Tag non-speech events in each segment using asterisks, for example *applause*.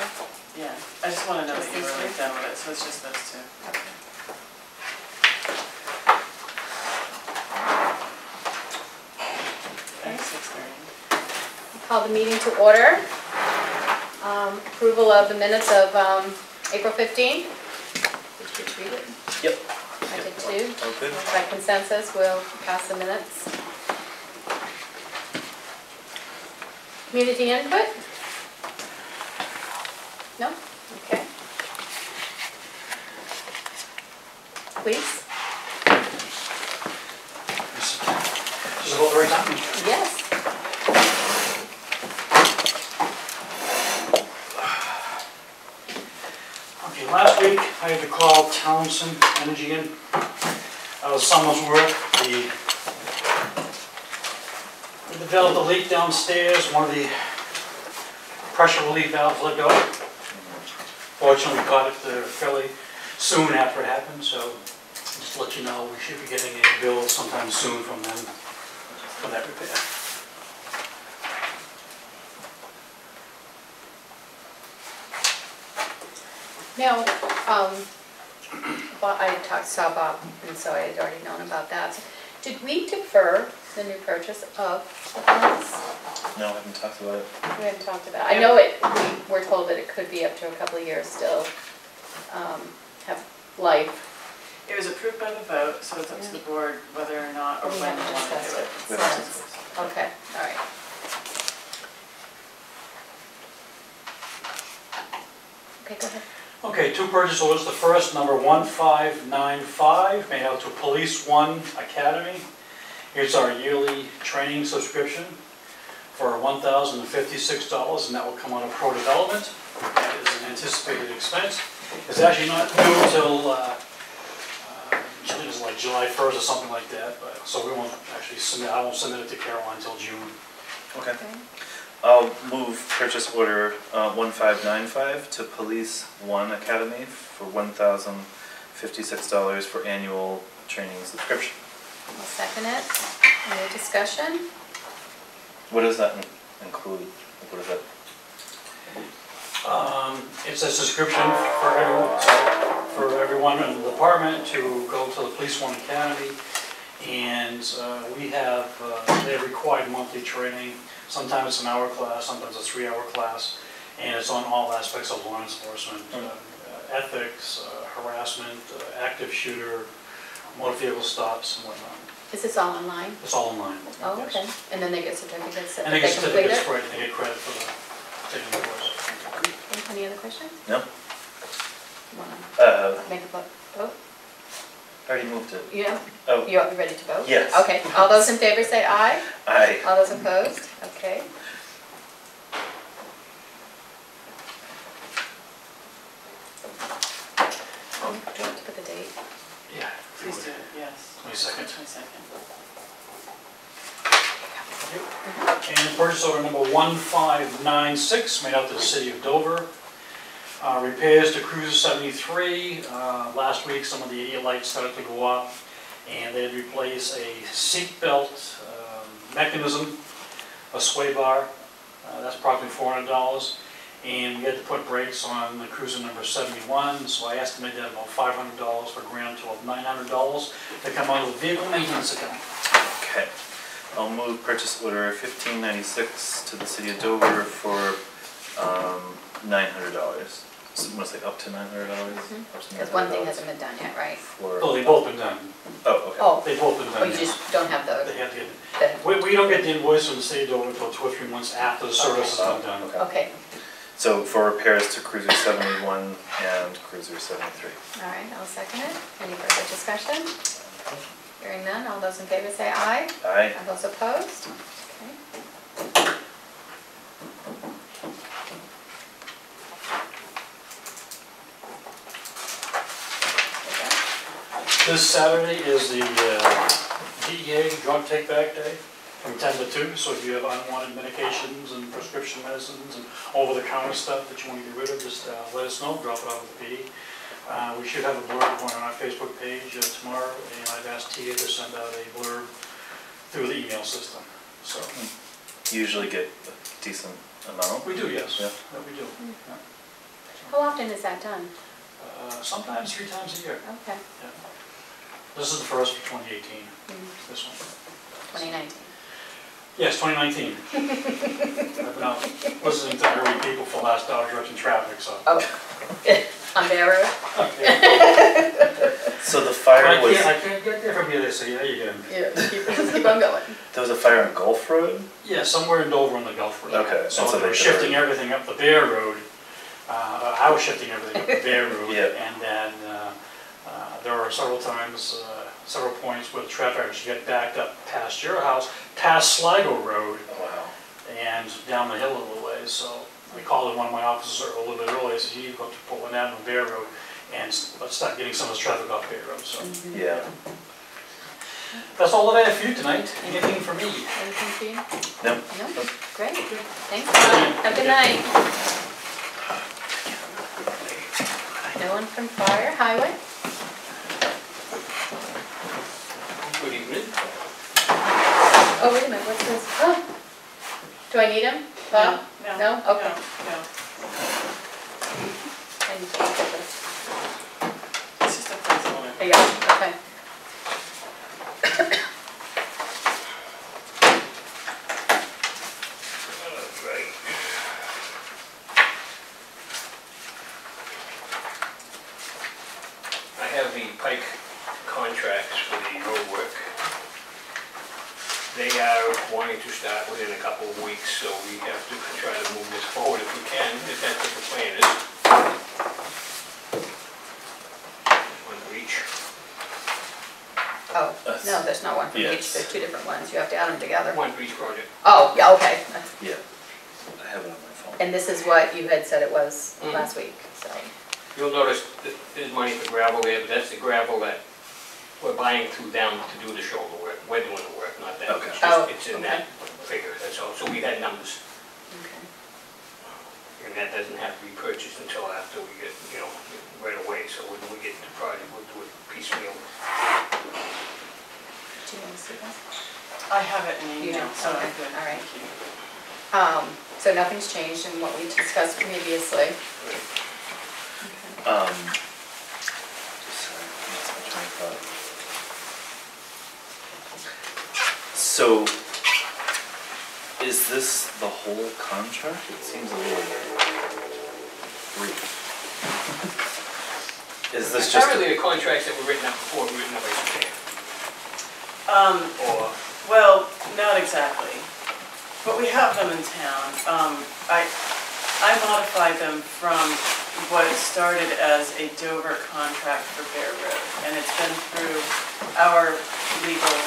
so, Yeah, I just wanna know Just that you these were like three? done with it, so it's just those two. okay. Okay. Six thirty. Call the meeting to order. Um, Approval of the minutes of um, April 15th. Did you read it? Yep. I did too. All good? By consensus, we'll pass the minutes. Community input? No? Okay. Please? Is it about the right time? Yes. Okay, last week I had to call Energy in. That was someone's work. The, we developed a leak downstairs, one of the pressure relief valves let go. Fortunately, caught it uh, fairly soon after it happened, so just let you know, we should be getting a bill sometime soon from them for that repair. Now, um, Bob, I talked, saw Bob, and so I had already known about that. Did we defer the new purchase of the pumps? No, I haven't talked about it. We haven't talked about, it. I know it, we were told that it could be up to a couple of years still, um, have life. It was approved by the vote, so it's up to the board whether or not, or We when you haven't wanna discussed do it. it. We haven't discussed it. Okay, all right. Okay, go ahead. Okay, two purchase orders. The first, number 1595, made out to Police One Academy. Here's our yearly training subscription for $1,056, and that will come out of pro development. That is an anticipated expense. It's actually not due until, uh, uh, it was like July 1st or something like that, but, so we won't actually submit, I won't submit it to Caroline until June. Okay. Okay. I'll move purchase order uh, 1595 to Police One Academy for $1,056 for annual training subscription. I'll second it. Any discussion? What does that in- include? What is that? Um, It's a subscription for everyone, so, for everyone in the department to go to the Police One Academy. And uh, we have, uh, they required monthly training. Sometimes it's an hour class, sometimes a three-hour class. And it's on all aspects of law enforcement, uh, ethics, uh, harassment, uh, active shooter, motor vehicle stops and whatnot. Is this all online? It's all online. Oh, yes. okay. And then they get certificates that And they they get complete certificates it? for it, and they get credit for the, taking the course. Any other questions? No? Want Uh, make a vote? Vote? I already moved it. You know, Oh, you are ready to vote? Yes. Okay, all those in favor say aye. I, All those opposed? Okay. Oh, Do you want to put the date? Yeah. Please do it, yes. Twenty-second. Twenty-second. And purchase order number 1596, made out to the city of Dover. Uh, Repairs to Cruiser 73. Uh, Last week, some of the idiot lights started to go off, and they had to replace a seat belt um, mechanism, a sway bar. Uh, That's probably $400. And we had to put brakes on the Cruiser number 71, so I estimated that about $500 for a grand total of $900 to come out of the vehicle maintenance account. okay. I'll move purchase order 1596 to the city of Dover for um, $900. So it must say up to $900? Mhm. Because one thing hasn't been done yet, right? For, Oh, they've both been done. oh, okay. Oh, They've both been done. oh, done, you just don't have They the, have to get, the, we, we don't get the invoice from the state of Dover until two or three months after the service has been done. Okay. okay, So for repairs to Cruiser 71 and Cruiser 73. all right, I'll second it. Any further discussion? Hearing none, all those in favor say aye. Aye. All those opposed? Okay. This Saturday is the uh, DEA Drug Take Back Day from 10 to 2, so if you have unwanted medications and prescription medicines and over-the-counter stuff that you want to get rid of, just uh, let us know, drop it off at the PD. Uh, We should have a blurb going on our Facebook page uh, tomorrow, and I've asked Tia to send out a blurb through the email system. So, Usually get a decent amount. we do, yes, Yeah. that we do. yeah. How often is that done? Uh, Sometimes three times a year. Okay, This is the first for 2018, Mm, this one. 2019. Yes, 2019. *laughs* I've been out listening to every people for last hour directing traffic, so. Oh, *laughs* on Bear Road? *laughs* So the I fire was, can't, I can't get there from here, they say, yeah, you can. Yeah, keep, just keep on going. there was a fire on Gulf Road? Yeah, somewhere in Dover on the Gulf Road. Okay, So and so they were they- shifting everything up the Bear Road. Uh, I was shifting everything up the Bear Road. Yeah. And then uh, there are several times, uh, several points where the traffic actually got backed up past your house, past Sligo Road Oh, Wow. and down the hill a little ways. So I called in one of my officers a little bit early, I said, you go to Portland Avenue, Bear Road, and s- let's start getting some of this traffic off Bear Road, so. Yeah. That's all that I have for you tonight. Anything for me? Anything for you? No, No? Great. Thanks, Bob. Have a good night. No one from fire, highway? Good evening. Oh, wait a minute, what's this? Oh, do I need him? Bob? No, No? no, Okay. no. I need to look at this. It's just a placeholder. Yeah, okay. Right. I have the Pike contracts for the road work. They are wanting to start within a couple of weeks, so we have to try to move this forward if we can, if that's what the plan is. One for each. Oh, That's- no, there's not one for each, Yes. there's two different ones, you have to add them together. One for each project. Oh, yeah, okay. yeah. I have it on my phone. And this is what you had said it was Mhm. last week, so. You'll notice that there's money for gravel there, but that's the gravel that we're buying through them to do the shoulder work. We're doing the work, not them. Okay. It's Oh, just, it's in that figure, that's all. So we had numbers, okay. and that doesn't have to be purchased until after we get, you know, right away. So when we get the project, we'll do it piecemeal. Do you want to see this? I have it in You email, do? so I'm Okay, good. all right. Thank you. Um, so nothing's changed in what we discussed previously. Um, sorry, that's my train of thought. So, is this the whole contract? It seems a little brief. Is this just, a- Apparently, the contracts that were written up before were written up by Japan, Um, or well, not exactly, but we have them in town. Um, I, I modified them from what started as a Dover contract for Bear Road. And it's been through our legal,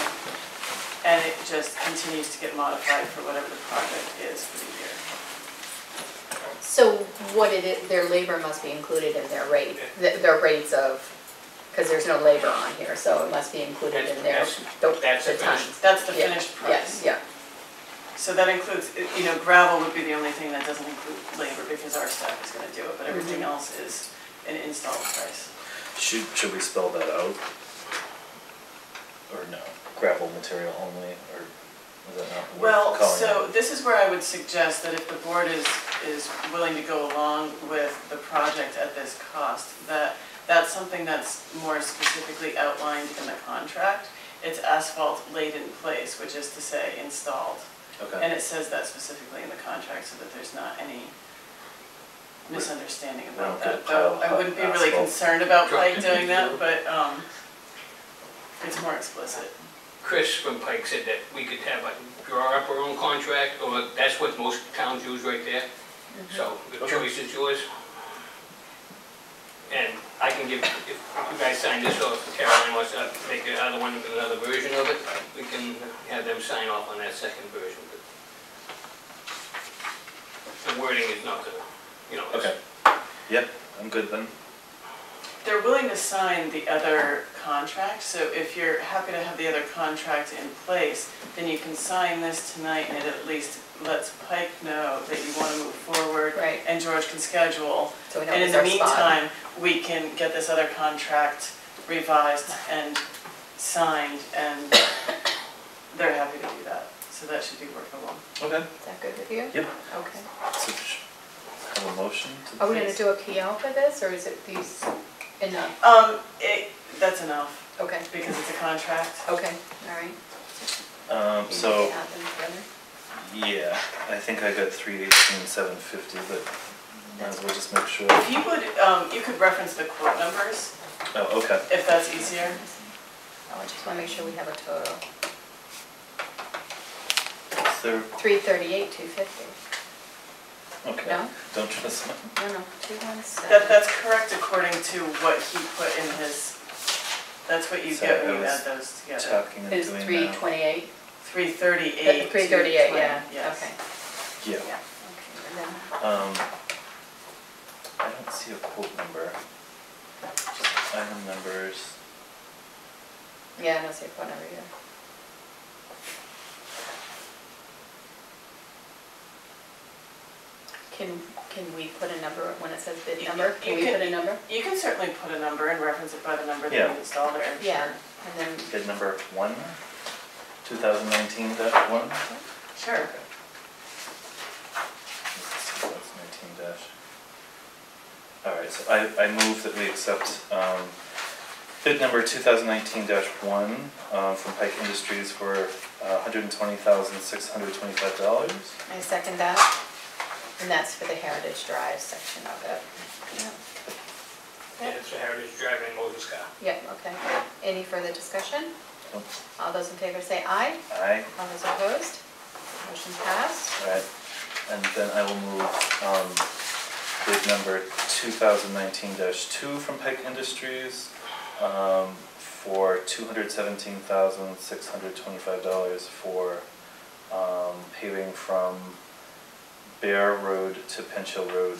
and it just continues to get modified for whatever the project is for the year. So what it is, their labor must be included in their rate, th- their rates of, because there's no labor on here, so it must be included in there. That's- the that's the the finished- tons. That's the Yeah, finished Yes, price. yeah, So that includes, you know, gravel would be the only thing that doesn't include labor because our staff is gonna do it, but everything Mhm. else is an install price. should, should we spell that out? Or no, gravel material only, or is that not Well, worth calling so out? this is where I would suggest that if the board is, is willing to go along with the project at this cost, that, that's something that's more specifically outlined in the contract. It's asphalt laid in place, which is to say installed. Okay, And it says that specifically in the contract so that there's not any misunderstanding about get a that. Though pile of I wouldn't be really asphalt. concerned about Pike doing that, *laughs* but, um, it's more explicit. Chris from Pike said that we could have, like, draw up our own contract, or that's what most towns use right there. So the Okay. choice is yours. And I can give, if you guys sign this, or if Caroline wants to make another one, another version of it, we can have them sign off on that second version. The wording is not gonna, you know, it's- okay. Yep, I'm good then. They're willing to sign the other contract, so if you're happy to have the other contract in place, then you can sign this tonight and it at least lets Pike know that you want to move forward. Right. And George can schedule. so we know And in it's the our spot. meantime, we can get this other contract revised and signed and they're happy to do that. So that should be workable. Okay. Is that good with you? Yep. Okay. So, sh- have a motion to Are we gonna do a PO for this, or is it these enough? Um, it, that's enough, Okay, because it's a contract. okay, all right. Um, so, to add them together. Yeah, I think I got three eighteen, seven fifty, but might as well just make sure. If you would, um, you could reference the quote numbers, Oh, okay. if that's easier. Oh, I just wanna make sure we have a total. Is Three thirty-eight, two fifty. okay, No? don't trust me. No, no, two one That, seven. that's correct according to what he put in his, that's what you So get when I you was add those together. Talking and Is doing three math. twenty-eight? Three thirty-eight. Three thirty-eight, yeah, Yes. okay. Yeah, Yeah, okay, and then, um, I don't see a quote number. Just item numbers. yeah, I don't see a phone number either. Can, can we put a number when it says bid You- number? Can you we can- put a number? You can certainly put a number and reference it by the number that Yeah. you installed there, Yeah, sure. and then, Bid number one, two thousand nineteen dash one. Sure. Two thousand nineteen dash. All right, so I, I move that we accept, um, bid number 2019-1 um, from Pike Industries for, uh, hundred and twenty thousand, six hundred twenty-five dollars. I second that, and that's for the Heritage Drive section of it. Yeah. And it's a Heritage Drive in Moses car. Yeah, okay. Any further discussion? All those in favor say aye. Aye. All those opposed? Motion passed. All right. and then I will move, um, bid number 2019-2 from Pike Industries, um, for two hundred seventeen thousand, six hundred twenty-five dollars for, um, paving from Bear Road to Pinch Hill Road,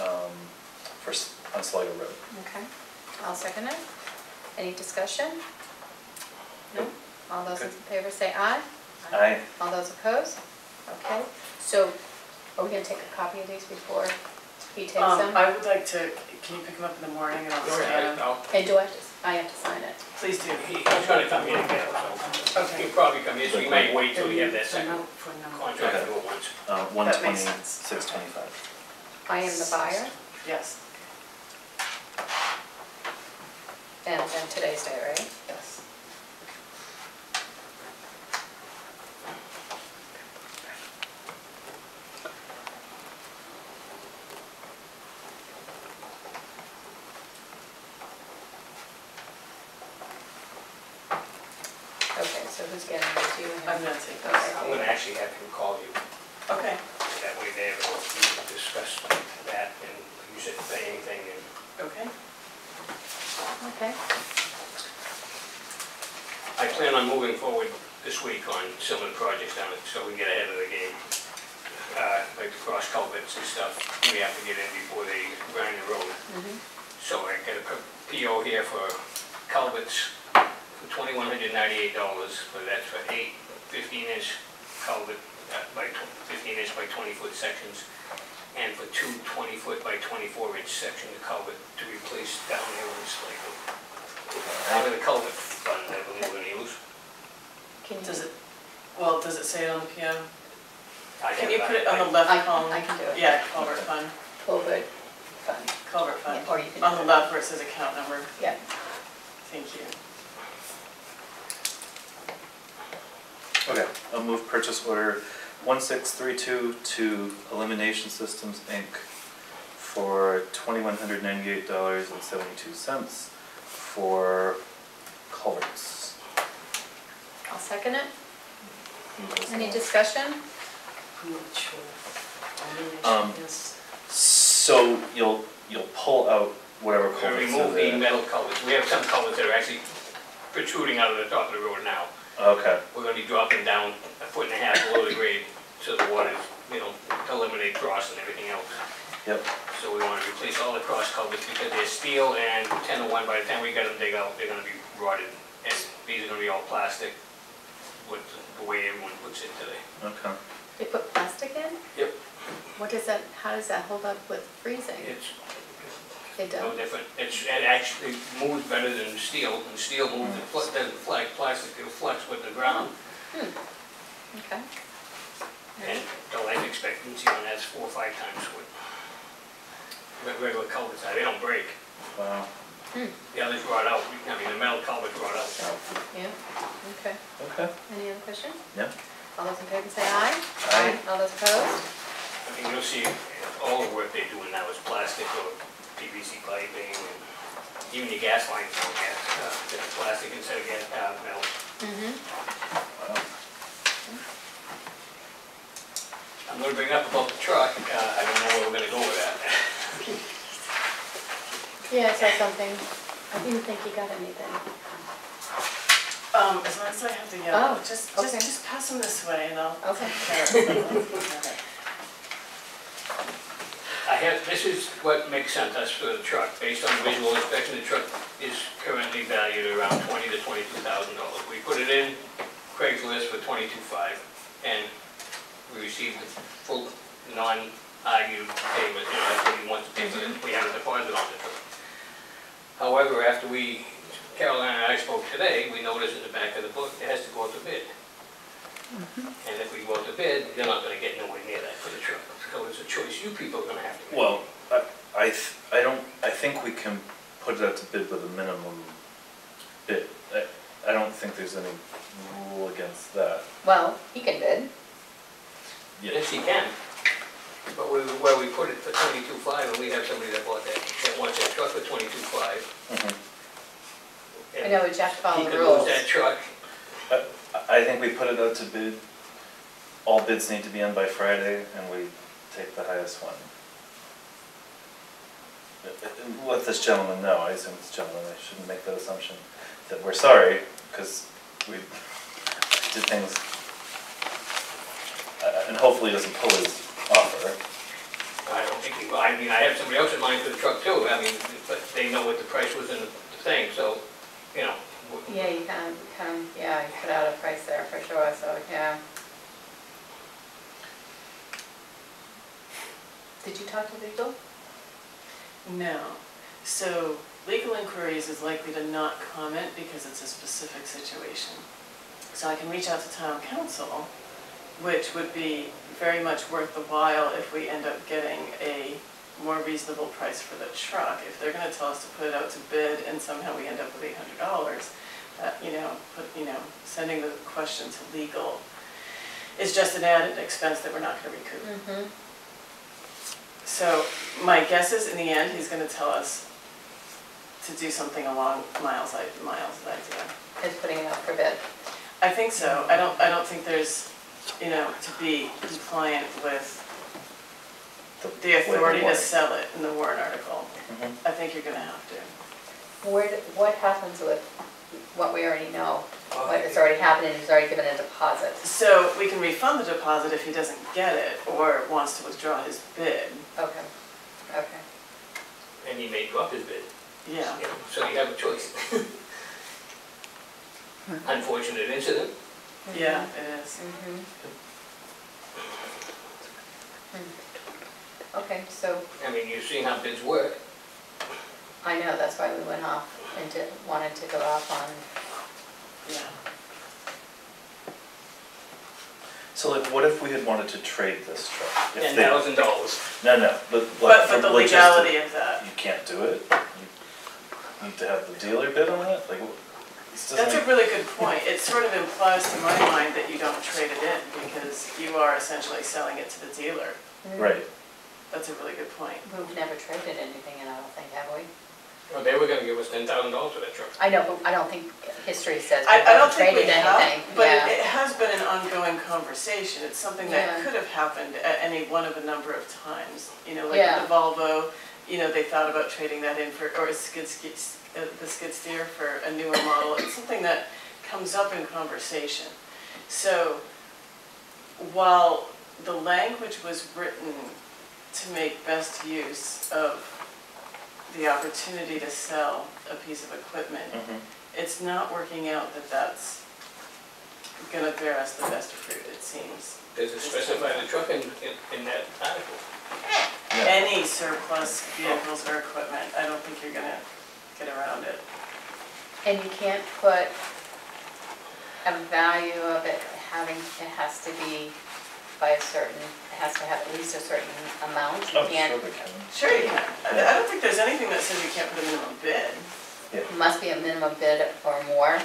um, for, on Sligo Road. Okay, I'll second it. Any discussion? No? All those in favor say aye. Aye, All those opposed? Okay, so are we gonna take a copy of these before he takes Um, them? I would like to, can you pick them up in the morning and I'll All scan them? I'll- And do I have to, I have to sign it? Please do. he- He's gonna come in again, so Okay. he'll probably come in, so we might wait till we have that For second no- for no- contract Okay. to go once. um, one That twenty, makes sense. six twenty-five. I am the buyer, Yes, and, and today's day, right? Okay, so who's getting these, you and I'm him? gonna take those. I'm gonna actually have him call you, Okay, that way there, we'll we can discuss that and you said pay anything and okay. Okay, I plan on moving forward this week on some of the projects down it, so we get ahead of the game. Uh, like the cross culverts and stuff, we have to get in before they grind the road. mhm, So I got a PO here for culverts for twenty-one hundred ninety-eight dollars, but that's for eight fifteen inch culvert, uh, by fifteen inch by twenty foot sections, and for two 20 foot by twenty-four inch sections of culvert to replace down here in Sligo. Out of the culvert fund, I believe we're gonna use. can you? Does it, well, does it say it on the PM? I Can you that. put it on the I, left column? I can do it. Yeah, culvert fund, Culvert fund, culvert fund. Yeah, or you can On the left where it says account number, yeah. thank you. Okay, I'll move purchase order one six three two to Elimination Systems, Inc. for twenty-one hundred ninety-eight dollars and seventy-two cents for culverts. I'll second it. Any discussion? Um, So you'll, you'll pull out whatever We're culverts gonna are remove the there? metal culverts. We have some culverts that are actually protruding out of the top of the road now. Okay, We're gonna be dropping down a foot and a half below the grade, so the water, you know, eliminate cross and everything else. yep, So we wanna replace all the cross culverts because they're steel and ten to one, by the time we get them dig out, they're gonna be rotted. And these are gonna be all plastic with the way everyone puts it today. okay. They put plastic in? Yep. What does that, how does that hold up with freezing? It's It no different. It's, it actually moves better than steel, and steel moves, it fl- doesn't flex, plastic, it'll flex with the ground. Hmm, okay. And the life expectancy on that's four or five times what re- regular culverts are, they don't break. Wow, The others rot out, I mean, the metal culverts rot out. Yeah, okay. okay, Any other questions? yeah. All those in favor say aye. Aye. All those opposed? I mean, you'll see all the work they're doing now is plastic or PVC piping, and even the gas lines now gas, uh, it's plastic instead of gas, uh, metal. Mm-hmm. I'm gonna bring up about the truck, uh, I don't know where we're gonna go with that. Yeah, I saw something. I didn't think you got anything. Um, as long as I have the yellow, Oh, just, just, okay. just pass them this way and I'll. Okay. take care of it. *laughs* I have, this is what makes sense, that's for the truck, based on visual inspection, the truck is currently valued around twenty to twenty-two thousand dollars. We put it in Craigslist for twenty-two five, and we received the full, non-argued payment, you know, that's what he wants to pay for it, we have a deposit on it. However, after we, Caroline and I spoke today, we noticed in the back of the book, it has to go out to bid. Mm-hmm. And if we go out to bid, you're not gonna get nowhere near that for the truck, so it's a choice you people are gonna have to make. Well, I, I, th- I don't, I think we can put it out to bid with a minimum bid. I, I don't think there's any rule against that. Well, he can bid. Yes, he can. But we, where we put it for twenty-two five, and we have somebody that bought that, that wants that truck for twenty-two five. Mhm. I know, we just have to He follow the could lose rules. that truck, I, I think we put it out to bid. All bids need to be in by Friday and we take the highest one. Let this gentleman know, I assume it's gentleman, I shouldn't make that assumption, that we're sorry, because we did things. uh, And hopefully doesn't pull his offer. I don't think he, will. I mean, I have somebody else in mind for the truck too, I mean, but they know what the price was in the thing, so, you know. w- Yeah, you kind of, kind of, yeah, you put out a price there for sure, so, yeah. Did you talk to legal? No. So legal inquiries is likely to not comment because it's a specific situation. So I can reach out to town counsel, which would be very much worth the while if we end up getting a more reasonable price for the truck. If they're gonna tell us to put it out to bid and somehow we end up with eight hundred dollars, that, you know, put, you know, sending the question to legal is just an added expense that we're not gonna recoup. Mm-hmm. So my guess is in the end, he's gonna tell us to do something along Miles' Miles' idea. Is putting it out for bid. I think so. I don't, I don't think there's, you know, to be compliant with the authority to sell it in the warrant article. Mhm. I think you're gonna have to. Where, d- what happens with what we already know? What has already happened and he's already given a deposit? So we can refund the deposit if he doesn't get it or wants to withdraw his bid. Okay, okay. And he may drop his bid, Yeah. you know, so you have a choice. *laughs* Unfortunate incident, Yeah, it is. Mhm. Hmm. Okay, so I mean, you've seen how bids work, I know, that's why we went off and did, wanted to go off on, Yeah. So like, what if we had wanted to trade this truck? If ten they- thousand dollars. No, no, but But, like, but the for logistic- legality of that, You can't do it? You need to have the dealer bid on it? Like, this doesn't that's a make- really good point. It sort of implies to my mind that you don't trade it in because you are essentially selling it to the dealer. Right, That's a really good point. we've never traded anything in, I don't think, have we? Well, they were gonna give us ten thousand dollars for that truck. I know, but I don't think history says I, I don't haven't think we traded have, anything. but it, Yeah. it has been an ongoing conversation. It's something that Yeah. could have happened at any one of a number of times. You know, like Yeah. the Volvo, you know, they thought about trading that in for, or a skid, ski- uh, the skid steer for a newer model. It's something that comes up in conversation. So while the language was written to make best use of the opportunity to sell a piece of equipment, mhm. it's not working out that that's gonna bear us the best fruit, it seems. Does it specify the truck in, in, in that article? Yeah. Any surplus vehicles or equipment, I don't think you're gonna get around it. And you can't put a value of it having, it has to be by a certain, it has to have at least a certain amount. You Oh, sure can't, we can. Sure you can. I I don't think there's anything that says you can't put a minimum bid. it must be a minimum bid or more.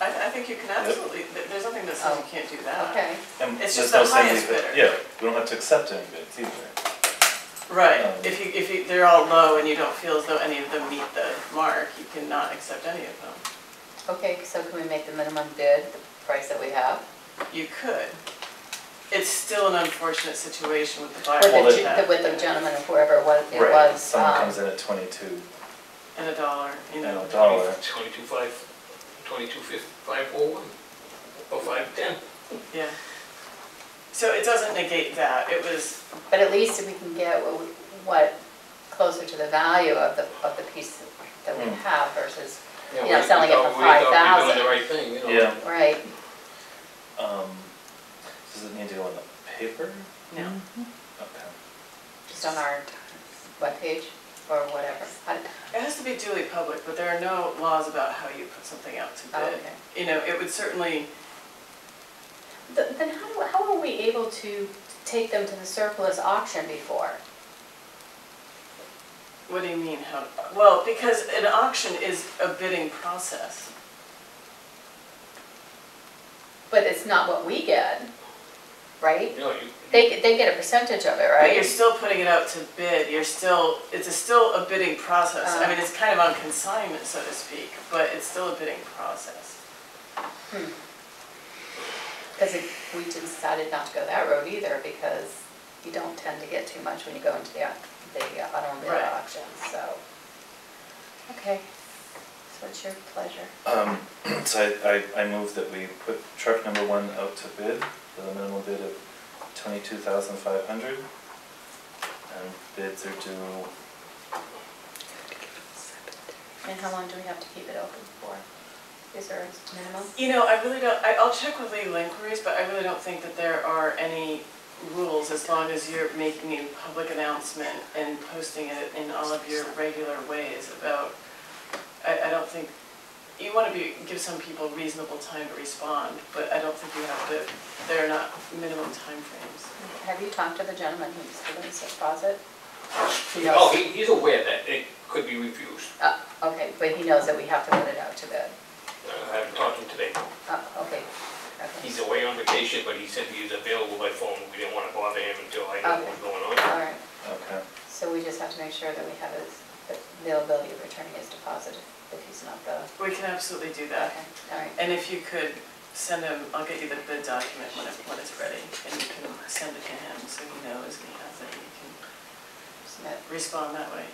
I, I think you can absolutely, th- there's nothing that says you Oh. can't do that. Okay, And It's there's just the no saying highest we- bidder. Yeah, we don't have to accept any bids either. Right, Um, if you, if you, they're all low and you don't feel as though any of them meet the mark, you cannot accept any of them. okay, so can we make the minimum bid the price that we have? You could. It's still an unfortunate situation with the buyer. With Well, the, the- the- with the gentleman or whoever it was, it Right, was, someone um, comes in at twenty-two, And a dollar, you you know. know, dollar. Twenty-two five, twenty-two fifty, five oh one, or five ten. Yeah. So it doesn't negate that, it was, but at least if we can get what, we- what, closer to the value of the, of the piece that we Mm. have versus, Yeah, You know, we- selling it we for thought- we thought we were 5,000. doing the right thing, you know. Yeah, right? um, does it need to go in the paper? no. Mm-hmm. Okay. Just on our webpage or whatever. I- It has to be duly public, but there are no laws about how you put something out to oh, bid. okay. You know, it would certainly, Th- Then how, do- how were we able to take them to the surplus auction before? what do you mean, how, well, because an auction is a bidding process. But it's not what we get, right? You know, you. They, get- they get a percentage of it, right? But you're right? still putting it out to bid, you're still, it's a still a bidding process. I Uh. mean, it's kind of on consignment, so to speak, but it's still a bidding process. Because we decided not to go that road either because you don't tend to get too much when you go into the, au- the automobile Right. auction, so. Okay, so what's your pleasure? Um, *clears throat* so I, I, I move that we put truck number one out to bid with a minimum bid of twenty-two thousand five hundred. And bids are due, And how long do we have to keep it open for? Is there a minimum? You know, I really don't, I, I'll check with legal inquiries, but I really don't think that there are any rules as long as you're making a public announcement and posting it in all of your regular ways about, I, I don't think, you wanna be, give some people reasonable time to respond, but I don't think you have to, there are not minimum timeframes. Have you talked to the gentleman who's given us a deposit? He Oh, he, he's aware that it could be refused. uh, okay, but he knows that we have to put it out to bid. Uh, I haven't talked to him today. Uh, okay, okay. He's away on vacation, but he said he was available by phone. We didn't wanna bother him until I knew what was going on. All right, okay, so we just have to make sure that we have his the availability of returning his deposit if he's not the, We can absolutely do that. okay, that. all right. And if you could send him, I'll get you the bid document when it, when it's ready, and you can send it to him so he knows and he has it, and you can Submit. respond that way,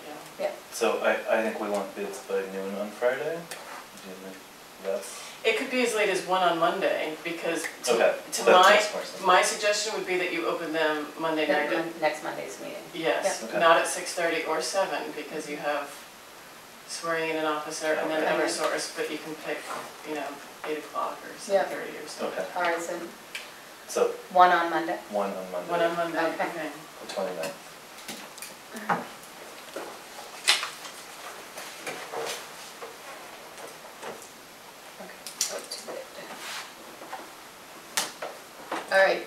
yeah. so I, I think we want bids by noon on Friday. Do you think that's, It could be as late as one on Monday, because to, okay, to that my, makes more sense. my suggestion would be that you open them Monday night. Ne- Next Monday's meeting. Yes, Yeah. Okay. not at six thirty or seven, because you have swearing in an officer and then Okay. Eversource, but you can pick, you know, eight o'clock or Yeah. seven thirty or something. Okay, All right, so so one on Monday? one on Monday. One on Monday, Okay. okay. The twenty-ninth. Okay, out to bid. All right.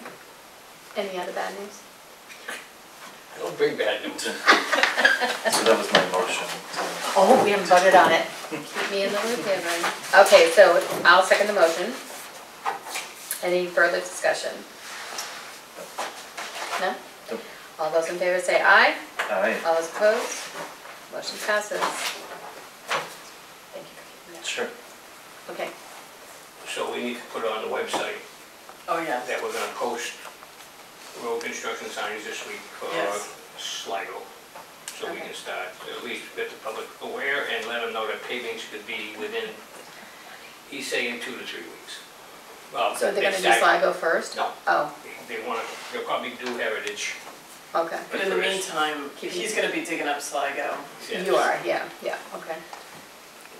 Any other bad news? I don't bring bad news. *laughs* So that was my motion. To- Oh, we haven't voted on it. Keep me in the loop here, Vern. Okay, so I'll second the motion. Any further discussion? No? Nope. All those in favor say aye. Aye, All those opposed? Motion passes. Thank you for keeping that. sure. Okay, So we need to put on the website Oh, yes. that we're gonna post road construction signs this week for Yes. Sligo. So we can start, at least get the public aware and let them know that paving could be within, he's saying two to three weeks. Well, so they're gonna do it's- Sligo first? No. Oh, They wanna, they'll probably do Heritage. okay. But in the first. meantime, Keep- he's gonna be digging up Sligo. You are, yeah, yeah, okay.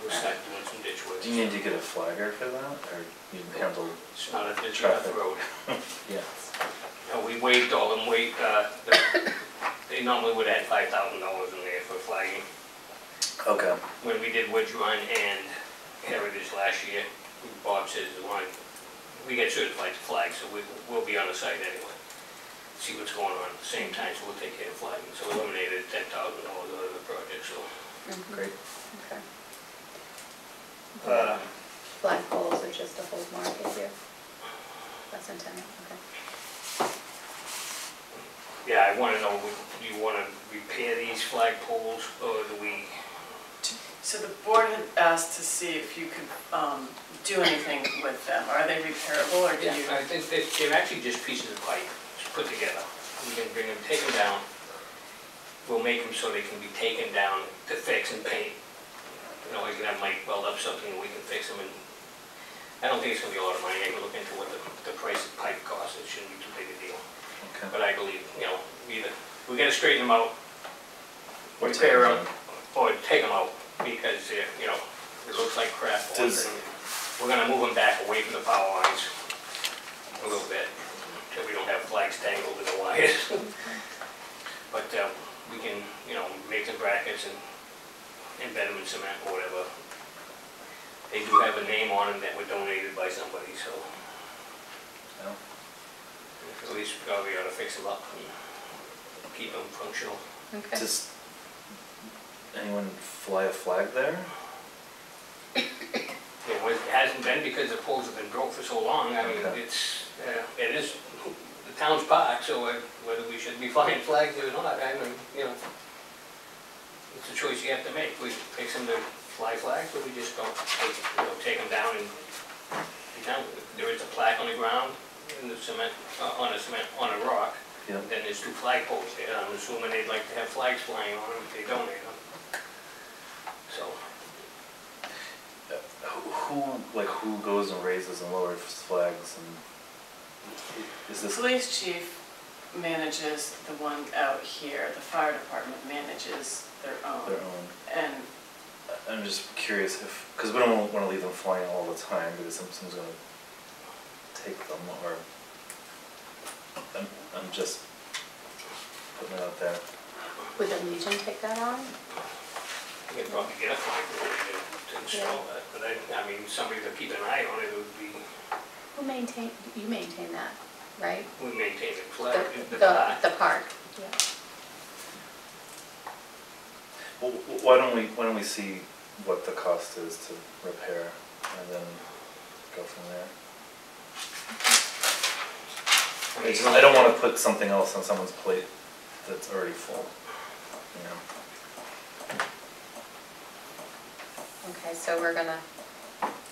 We'll start doing some ditch work. Do you need to get a flagger for that, or you can handle? It's not a ditch enough Traffic. road. *laughs* Yeah. No, we waived all them wait, uh, the- they normally would add five thousand dollars in there for flagging. Okay, When we did Woods Run and Heritage last year, Bob says, "Why, we get certified to flag, so we, we'll be on the site anyway. see what's going on at the same time, so we'll take care of flagging. So we eliminated ten thousand dollars out of the project, so. Mhm, Great. Okay. Uh, Flag poles are just a hold market here. That's intended, okay. Yeah, I wanna know, do you wanna repair these flagpoles, or do we, So the board had asked to see if you could um, do anything with them. Are they repairable or do you? I think that they're actually just pieces of pipe put together. We can bring them, take them down, we'll make them so they can be taken down to fix and paint. You know, we can have Mike weld up something, and we can fix them, and I don't think it's gonna be a lot of money, I can look into what the, the price of pipe costs, it shouldn't be too big a deal. Okay. But I believe, you know, we either, we gotta straighten them out, Or repair take them, or take them out, because, they're, you know, it looks like crap. Does- We're gonna move them back away from the power lines a little bit, so we don't have flags tangled in the wires. *laughs* But, uh, we can, you know, make some brackets and embed them in cement or whatever. They do have a name on them that were donated by somebody, so? At least probably ought to fix them up and keep them functional. Okay. Does anyone fly a flag there? *coughs* It was, hasn't been because the poles have been broke for so long, I mean, Okay. it's, uh, it is the town's park, so uh, whether we should be *laughs* flying flags or not, I mean, you know, it's a choice you have to make, we fix them to fly flags, or we just don't, take you know, take them down and be done with it. There is a plaque on the ground, in the cement, uh, on a cement, on a rock, Yeah. then there's two flagpoles there, I'm assuming they'd like to have flags flying on them if they donate them. So, Who, who- like, who goes and raises and lowers flags and is The this, police chief manages the one out here, the fire department manages their their own. own? And I'm just curious if, because we don't wanna leave them flying all the time because something's gonna take them or, I'm, I'm just putting it out there. Would the Legion take that on? we could probably get a flag pole to to install that, but I, I mean, somebody to keep an eye on it would be, Who maintain, you maintain that, right? we maintain the The, flag, the the, flag. the park. Well, wh- why don't we, why don't we see what the cost is to repair and then go from there? I I just, I don't wanna put something else on someone's plate that's already full, you know? Okay, so we're gonna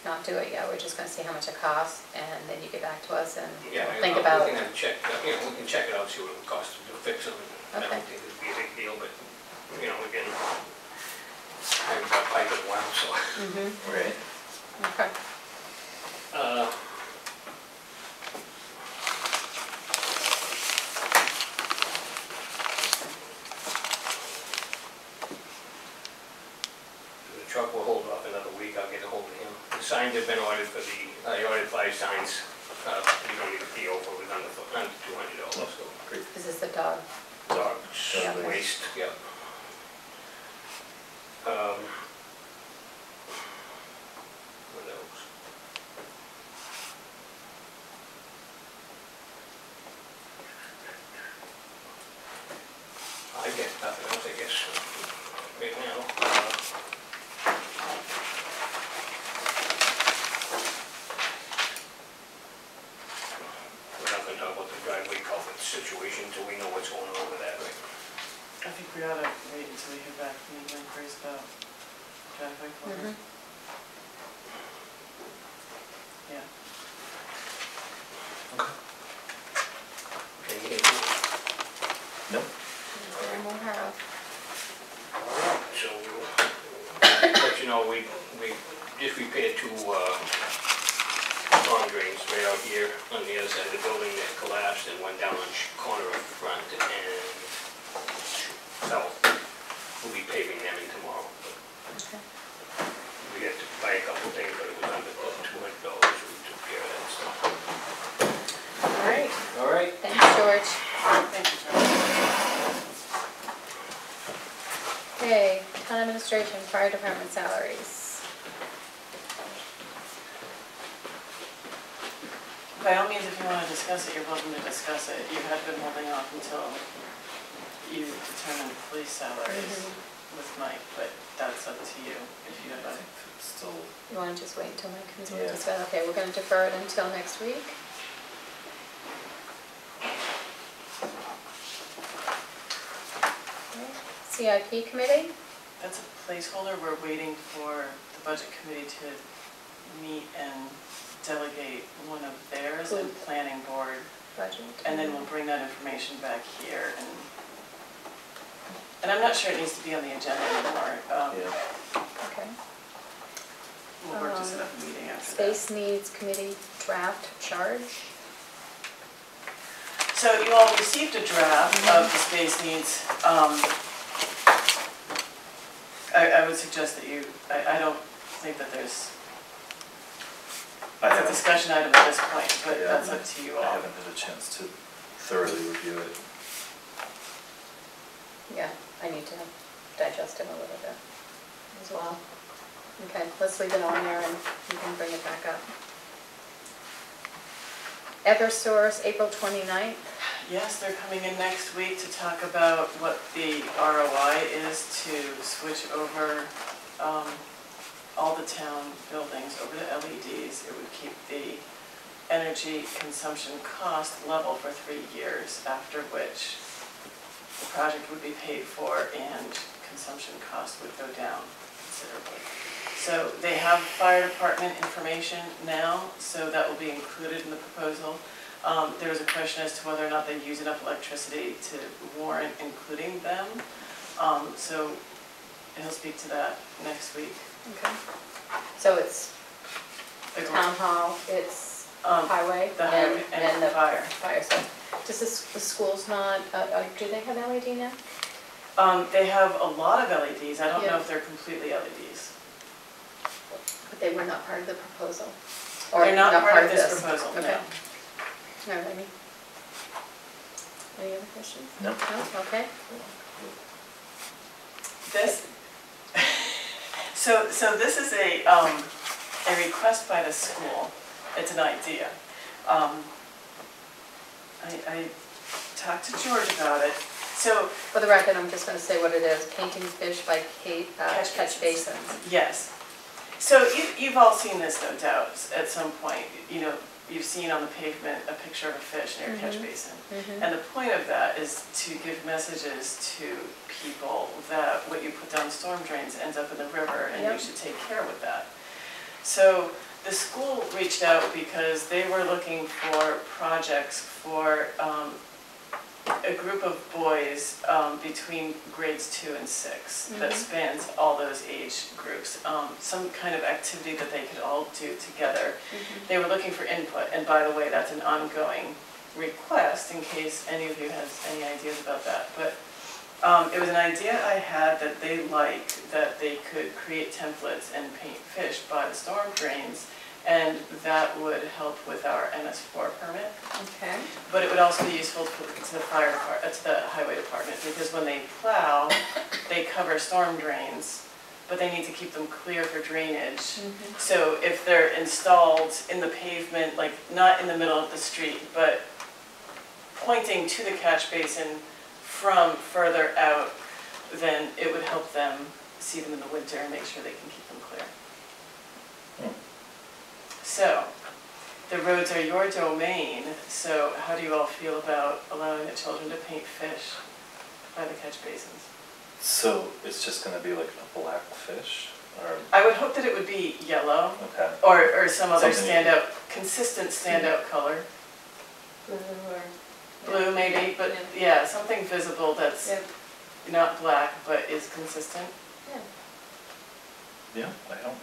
not do it yet, we're just gonna see how much it costs, and then you get back to us and Yeah, we'll I- think we about, can have check, you know, we can check it out, see what it would cost to fix them. I Okay. don't think it'd be a big deal, police salaries Mhm. with Mike, but that's up to you if you have a, Still, You wanna just wait until Mike comes in Yeah. to discuss? Okay, we're gonna defer it until next week. CIP committee? that's a placeholder. We're waiting for the budget committee to meet and delegate one of theirs and Who? planning board. budget. And then we'll bring that information back here and, and I'm not sure it needs to be on the agenda anymore. Um, yeah, Okay. We'll work to set up a meeting after that. Space needs committee draft charge. So you all received a draft of the space needs. um, I, I would suggest that you, I, I don't think that there's I a haven't, discussion item at this point, but Yeah. that's up to you all. I all. haven't had a chance to thoroughly review it. Yeah, I need to digest him a little bit as well. Okay, let's leave it on there and you can bring it back up. Eversource, April 29th. Yes, they're coming in next week to talk about what the ROI is to switch over um, all the town buildings over to LEDs. It would keep the energy consumption cost level for three years, after which the project would be paid for and consumption costs would go down considerably. So they have fire department information now, so that will be included in the proposal. Um, There was a question as to whether or not they use enough electricity to warrant including them. Um, So he'll speak to that next week. Okay. So it's The town hall, it's um, highway The and, highway and and the the fire. fire. So does the, the schools not, uh, uh, do they have LED now? Um, They have a lot of LEDs. I don't know if they're completely LEDs. But they were not part of the proposal? Or They're not part of this proposal, Okay. no. All right. Any other questions? No. No, okay. This, *laughs* so, so this is a, um, a request by the school, it's an idea. Um, I, I talked to George about it, so, For the record, I'm just gonna say what it is, painting fish by Kate, uh, Catch catch basins. yes. So you, you've all seen this, no doubt, at some point, you know, you've seen on the pavement a picture of a fish near a catch Mhm. basin. Mhm. And the point of that is to give messages to people that what you put down storm drains ends up in the river and you Yep. should take care with that. So the school reached out because they were looking for projects for um, a group of boys um, between grades two and six that Mhm. spans all those age groups. Um, Some kind of activity that they could all do together Mhm. they were looking for input, and by the way, that's an ongoing request in case any of you has any ideas about that. But um, it was an idea I had that they liked, that they could create templates and paint fish by the storm drains, and that would help with our MS4 permit. Okay. But it would also be useful to to the fire depart, uh, to the highway department, because when they plow, they cover storm drains, but they need to keep them clear for drainage. Mhm. So if they're installed in the pavement, like not in the middle of the street, but pointing to the catch basin from further out, then it would help them see them in the winter and make sure they can keep them clear. So, the roads are your domain, so how do you all feel about allowing the children to paint fish by the catch basins? So it's just gonna be like a black fish, or, I would hope that it would be yellow, okay, Or, or some other Something- standout, consistent standout color, Blue or. blue maybe, but yeah, something visible that's Yeah. not black but is consistent. Yeah. yeah, I don't, I don't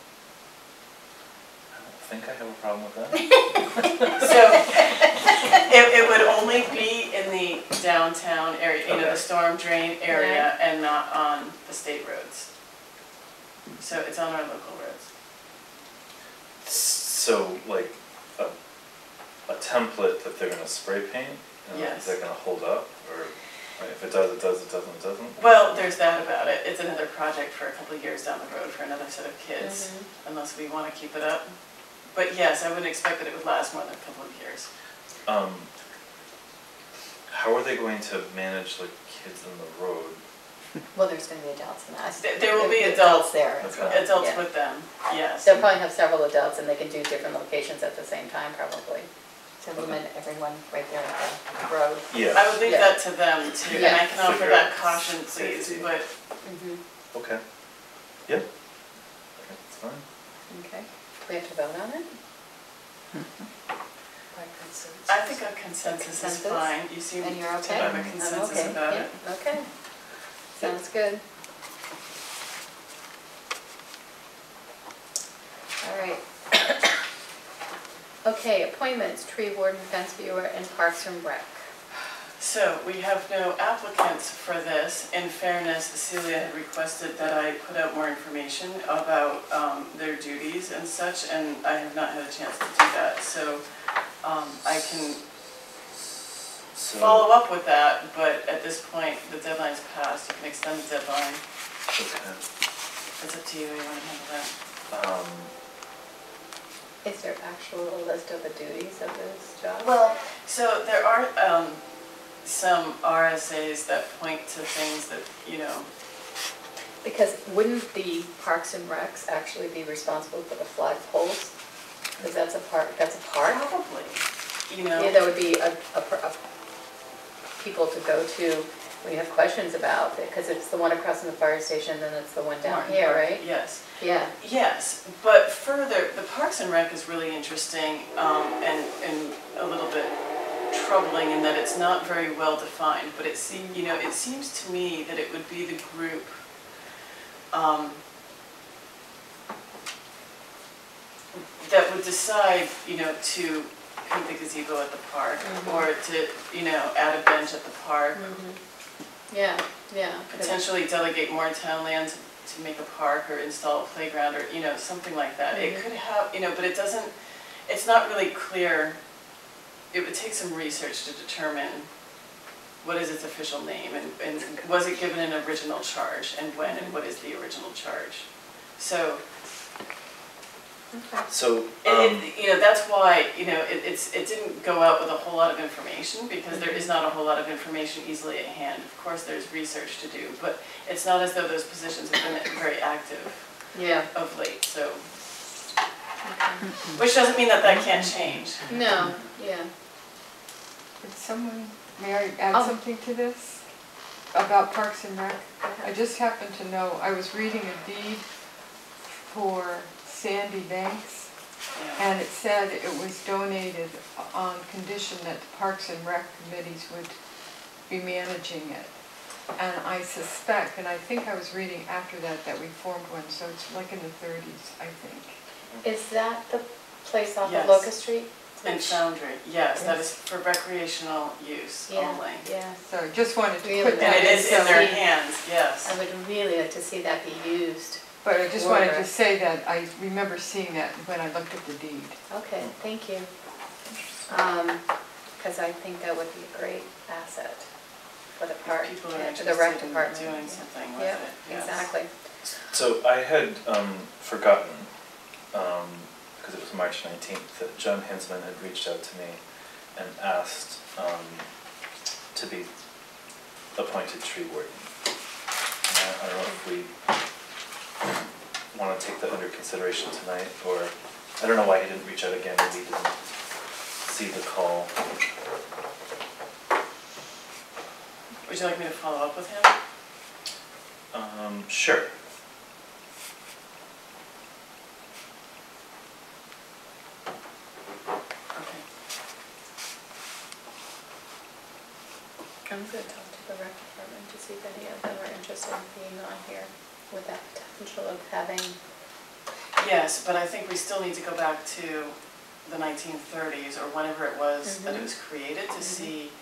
think I have a problem with that. *laughs* So it, it would only be in the downtown area, you know, the storm drain area and not on the state roads. So it's on our local roads. So like a, a template that they're gonna spray paint? and Yes. They're gonna hold up, or like, if it does, it does, it doesn't, it doesn't? Well, there's that about it. It's another project for a couple of years down the road for another set of kids, Mhm. unless we want to keep it up. But yes, I wouldn't expect that it would last more than a couple of years. Um, how are they going to manage the kids in the road? *laughs* Well, there's gonna be adults in that. There- there will be There's adults. there as Okay. well. Adults yeah. with them, yes. They'll probably have several adults and they can do different locations at the same time, probably. To limit everyone right there at the road. Yeah. I would leave Yeah. that to them too, and I Yeah. can offer that caution, please, safety. but Mhm. Okay. Yep. Okay, That's fine. Okay, do we have to vote on it? Hmm. I think a consensus is Consensus? fine. You seem And to you're have okay? a I'm consensus okay, about yeah, it. Okay, sounds good. All right. *coughs* Okay, appointments, tree warden, fence viewer, and parks and rec. So we have no applicants for this. In fairness, Celia had requested that I put out more information about um, their duties and such, and I have not had a chance to do that. So um, I can So, follow up with that, but at this point, the deadline's passed. You can extend the deadline. okay. It's up to you, how you want to handle that. Um, Is there actual list of the duties of this job? Well, so there are um, some RSAs that point to things that, you know, Because wouldn't the parks and recs actually be responsible for the flag poles? Because that's a part, that's a part? probably, you know. Yeah, that would be a, a, per- a people to go to when you have questions about it, because it's the one across from the fire station, then it's the one down Martin here, Park, right? Yes, Yeah, yes, but further, the Parks and Rec is really interesting um, and, and a troubling in that it's not very well defined, but it seems, you know, it seems to me that it would be the group um, that would decide, you know, to paint the gazebo at the park Mhm. or to, you know, add a bench at the park mhm. yeah, yeah. 'cause- potentially delegate more town land to to make a park or install a playground or, you know, something like that. It Mhm. could have, you know, but it doesn't, it's not really clear. It would take some research to determine what is its official name and, and was it given an original charge and when and what is the original charge? So, Okay. so, it, um, it, you know, that's why, you know, it, it's, it didn't go out with a whole lot of information because there is not a whole lot of information easily at hand. Of course, there's research to do, but it's not as though those positions have been very active Yeah, of late, so, okay. which doesn't mean that that can't change. No, yeah. Could someone, may I add Oh. something to this about Parks and Rec? Uh-huh. I just happened to know, I was reading a deed for Sandy Banks, and it said it was donated on condition that the Parks and Rec committees would be managing it. And I suspect, and I think I was reading after that, that we formed one, so it's like in the thirties, I think. Is that the place off Yes. of Locust Street? And Foundry, yes, that is for recreational use Yeah, only. yeah. So just wanted to Really put And that it in. is in their So- hands, yes. I would really like to see that be used. But I just wanted to say that I remember seeing that when I looked at the deed. Okay, thank you. Um, because I think that would be a great asset for the park, People are yeah, for the rec interested in department. doing something with Yeah, it, yes. exactly. so I had, um, forgotten, um, because it was March nineteenth, that John Hinsman had reached out to me and asked, um, to be appointed tree warden. And I don't know if we wanna take that under consideration tonight, or, I don't know why he didn't reach out again, maybe he didn't see the call. Would you like me to follow up with him? Um, sure. Okay. I'm gonna talk to the rec department to see if any of them are interested in being on here with that potential of having, Yes, but I think we still need to go back to the nineteen thirties or whenever it was that it Mhm. was created to Mhm. see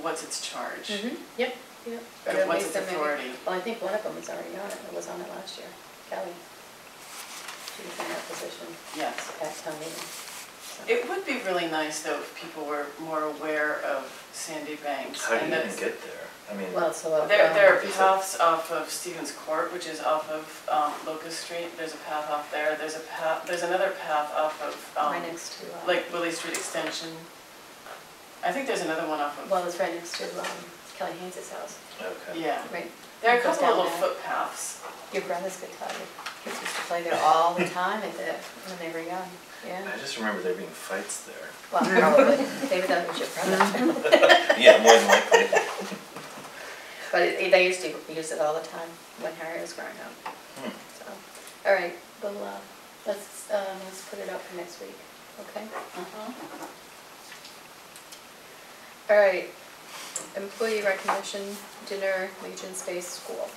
what's its charge. yep, yep. And what's makes its them maybe- authority. Well, I think one of them is already on it, it was on it last year, Kelly. She was in that position Yes. at town meeting. So. It would be really nice though if people were more aware of Sandy Banks. How do and you that even it's- get there? I mean, Well, so. uh, There, there are Is it- paths off of Stevens Court, which is off of um, Locust Street, there's a path off there, there's a path, there's another path off of, um, Right next to, uh, like Willie Street Extension. I think there's another one off of, well, it's right next to um, Kelly Haynes' house, okay. yeah. right? There are a Goes couple of down little there. footpaths. Your brothers could tell you. Kids used to play there all the time at the, when they were young, yeah. I just remember there being fights there. Well, probably, maybe that was your brother. Yeah, more than likely. But it- they used to use it all the time when Harry was growing up, Hmm. so. All right, well, uh, let's, um, let's put it up for next week, okay? Uh-huh. All right, employee recognition dinner, Legion Space School.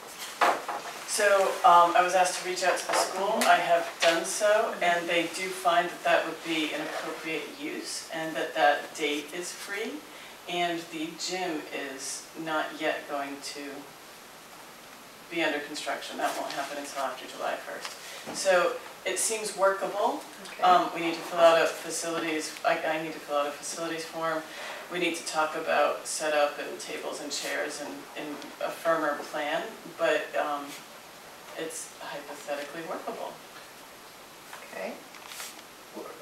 So um, I was asked to reach out to the school, I have done so, and they do find that that would be an appropriate use, and that that date is free, and the gym is not yet going to be under construction, that won't happen until after July 1st. So it seems workable, Okay. Um, we need to fill out a facilities, I, I need to fill out a facilities form. We need to talk about setup and tables and chairs and, and a firmer plan, it's hypothetically workable. Okay,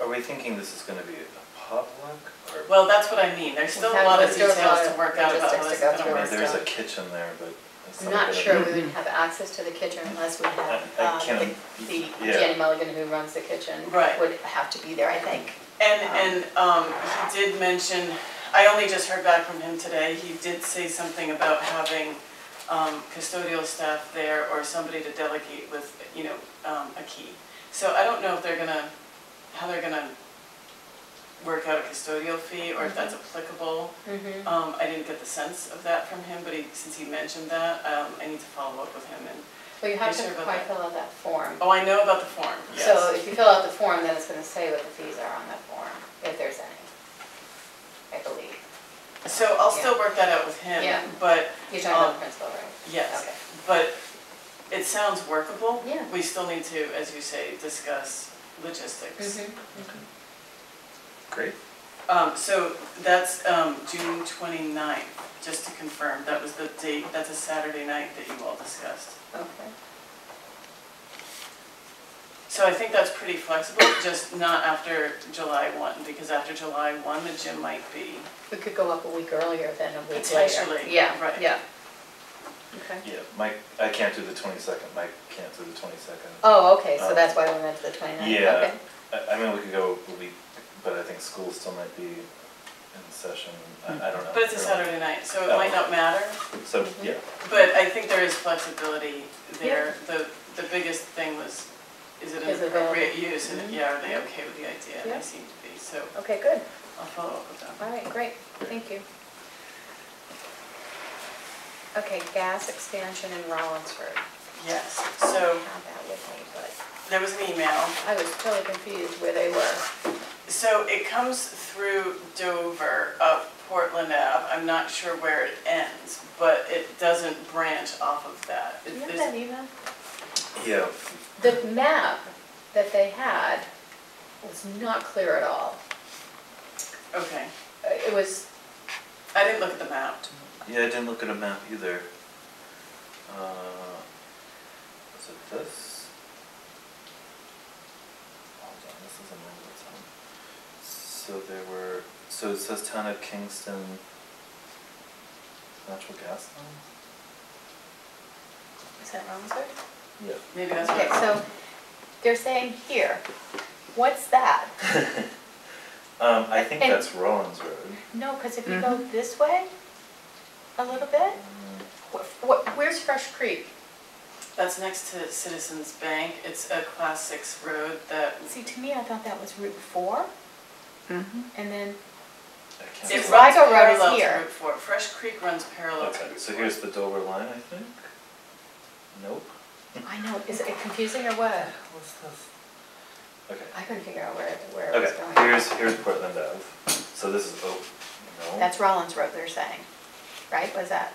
Are we thinking this is gonna be a public? or? Well, that's what I mean, there's still a lot of there's still a lot details to of work out about how logistics this is to go gonna mean, work. there's a kitchen there, but. is I'm not gonna sure be- we would have access to the kitchen unless we had, I- I um, can't- the, the yeah. Jenny Mulligan who runs the kitchen. Right. Would have to be there, I think. And, Um, and, um, he did mention, I only just heard back from him today, he did say something about having, um, custodial staff there or somebody to delegate with, you know, um, a key. So I don't know if they're gonna, how they're gonna work out a custodial fee or if that's applicable. Mm-hmm. Um, I didn't get the sense of that from him, but he, since he mentioned that, um, I need to follow up with him and, Well, you have to sure about quite that? fill out that form. oh, I know about the form, yes. So if you fill out the form, then it's gonna say what the fees are on that form, if there's any. I believe. So I'll still work that out with him, Yeah. but, You're talking about Um, the principal, right? yes, Okay. but it sounds workable. Yeah. We still need to, as you say, discuss logistics. Mhm. Great. Um, so that's, um, June 29th, just to confirm, that was the date, that's a Saturday night that you all discussed. Okay. So I think that's pretty flexible, just not after July 1, because after July 1, the gym might be, We could go up a week earlier than a week later. Potentially, Yeah, right. yeah. Okay. Yeah, Mike, I can't do the twenty-second, Mike can't do the twenty-second. Oh, okay, so Um, that's why we went to the 29th. Yeah. Okay. I, I mean, we could go a week, but I think school still might be in session, I, I don't know. but it's a I don't- Saturday night, so it might not matter. So, Mhm. yeah, But I think there is flexibility there. The, the biggest thing was, is it Is an it appropriate use? And Mhm. yeah, are they okay with the idea? And Yeah. they seem to be, so Okay, good. I'll follow up with them. All right, great, thank you. Okay, gas expansion in Rollinsford. Yes, so don't have that with me, but there was an email. I was totally confused where they were. So it comes through Dover up Portland Ave. I'm not sure where it ends, but it doesn't branch off of that. Do It- you have there's- that email? yeah, The map that they had was not clear at all. Okay, Uh, It was, I didn't look at the map. yeah, I didn't look at a map either. Uh, was it this? Hold on, this is another one. So there were, so it says town of Kingston natural gas line? is that Rollinsford? Yeah. Maybe that's Okay, what. so they're saying here, what's that? *laughs* Um, I think And- that's Rollins Road. No, because if you go this way, a little bit, what, what, where's Fresh Creek? That's next to Citizens Bank. It's a class six road that, See, to me, I thought that was Route Four, Mhm. and then, I it can't. See, runs Sligo Road is parallel to here. Route four. Fresh Creek runs parallel to Okay, Route so four. here's the Dover line, I think? Nope. I know, is it confusing or what? What's this? Okay. I couldn't figure out where, where it was Okay, going. here's, here's Portland Ave. So this is Oak, no? That's Rollins Road, they're saying, right, was that?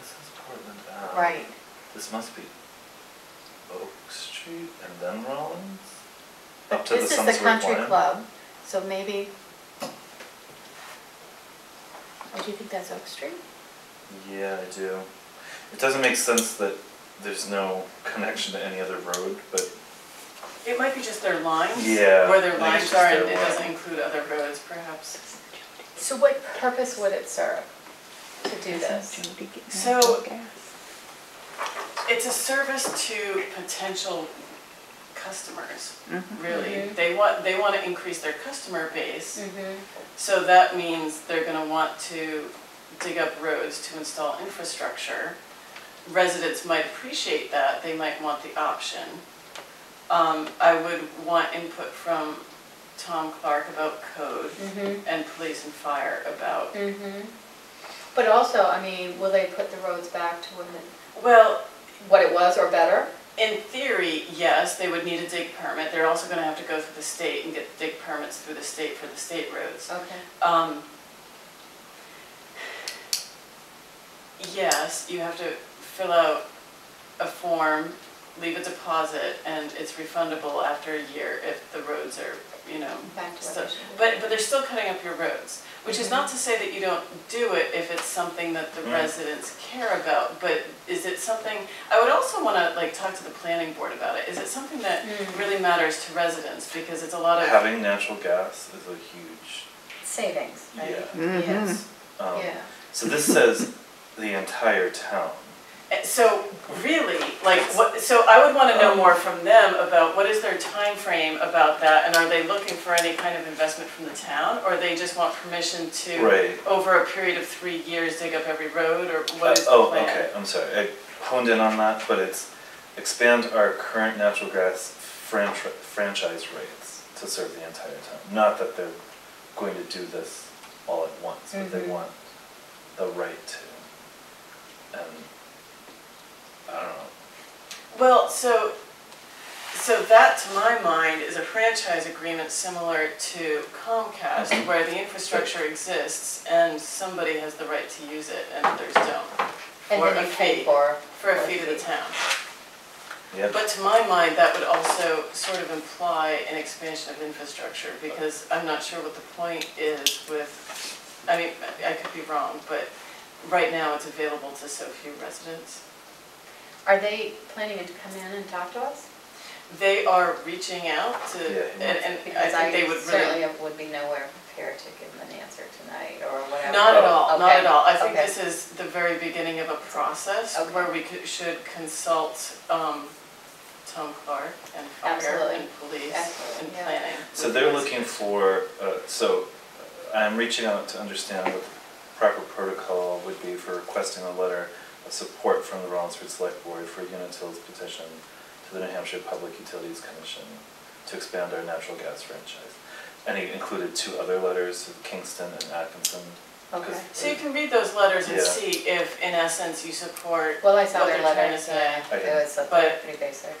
This is Portland Ave. Right. This must be Oak Street and then Rollins? But Up to the This is the country line? club, so maybe. Oh, do you think that's Oak Street? Yeah, I do. It doesn't make sense that there's no connection to any other road, but It might be just their lines. Yeah, Where I their think it's lines just are, and their it line. doesn't include other roads perhaps. So what purpose would it serve to do this? So- It's a service to potential customers, really. Mhm. They want, they want to increase their customer base, Mm-hmm. so that means they're gonna want to dig up roads to install infrastructure. Residents might appreciate that, they might want the option. Um, I would want input from Tom Clark about code Mm-hmm. and police and fire about, Mm-hmm. But also, I mean, will they put the roads back to when, it- well, what it was or better? In theory, yes, they would need a dig permit. They're also gonna have to go through the state and get dig permits through the state for the state roads. Okay. Um, Yes, you have to fill out a form, leave a deposit, and it's refundable after a year if the roads are, you know, Back to So- what they should be. but, but they're still cutting up your roads, which is not to say that you don't do it if it's something that the Mm. residents care about, but is it something, I would also wanna like talk to the planning board about it, is it something that Mm. really matters to residents, because it's a lot of, having natural gas is a huge, Savings, right? yeah. Yes, Um, yeah. So this says the entire town. So really, like, what, so I would wanna know Um. more from them about what is their time frame about that, and are they looking for any kind of investment from the town, or they just want permission to, Right. over a period of three years, dig up every road, or what is the Oh, plan? okay, I'm sorry, I honed in on that, but it's expand our current natural gas franchi- franchise rates to serve the entire town. Not that they're going to do this all at once, but they Mhm. want the right to. And, I don't know, Well, so, so that to my mind is a franchise agreement similar to Comcast, *clears throat* where the infrastructure exists and somebody has the right to use it and others don't, And Or then a you pay fee. for, for a For fee to the town. yeah, But to my mind, that would also sort of imply an expansion of infrastructure, because I'm not sure what the point is with, I mean, I could be wrong, but right now it's available to so few residents. Are they planning to come in and talk to us? They are reaching out to, Yeah. and, and I Because think they I would certainly really, would be nowhere prepared to give them an answer tonight or whatever. not at all, not Okay, at all. I think okay. this is the very beginning of a process Okay. where we could, should consult, um, Tom Clark and fire Absolutely. and police Absolutely, and yeah. planning. So with they're the looking for, uh, so I'm reaching out to understand what the proper protocol would be for requesting a letter of support from the Rollinsford Select Board for Unitil's petition to the New Hampshire Public Utilities Commission to expand our natural gas franchise. And he included two other letters, Kingston and Atkinson. Okay. So you can read those letters and Yeah. see if, in essence, you support, Well, I saw what their they're trying letter, to say. yeah, Okay. it was uh, But- pretty basic.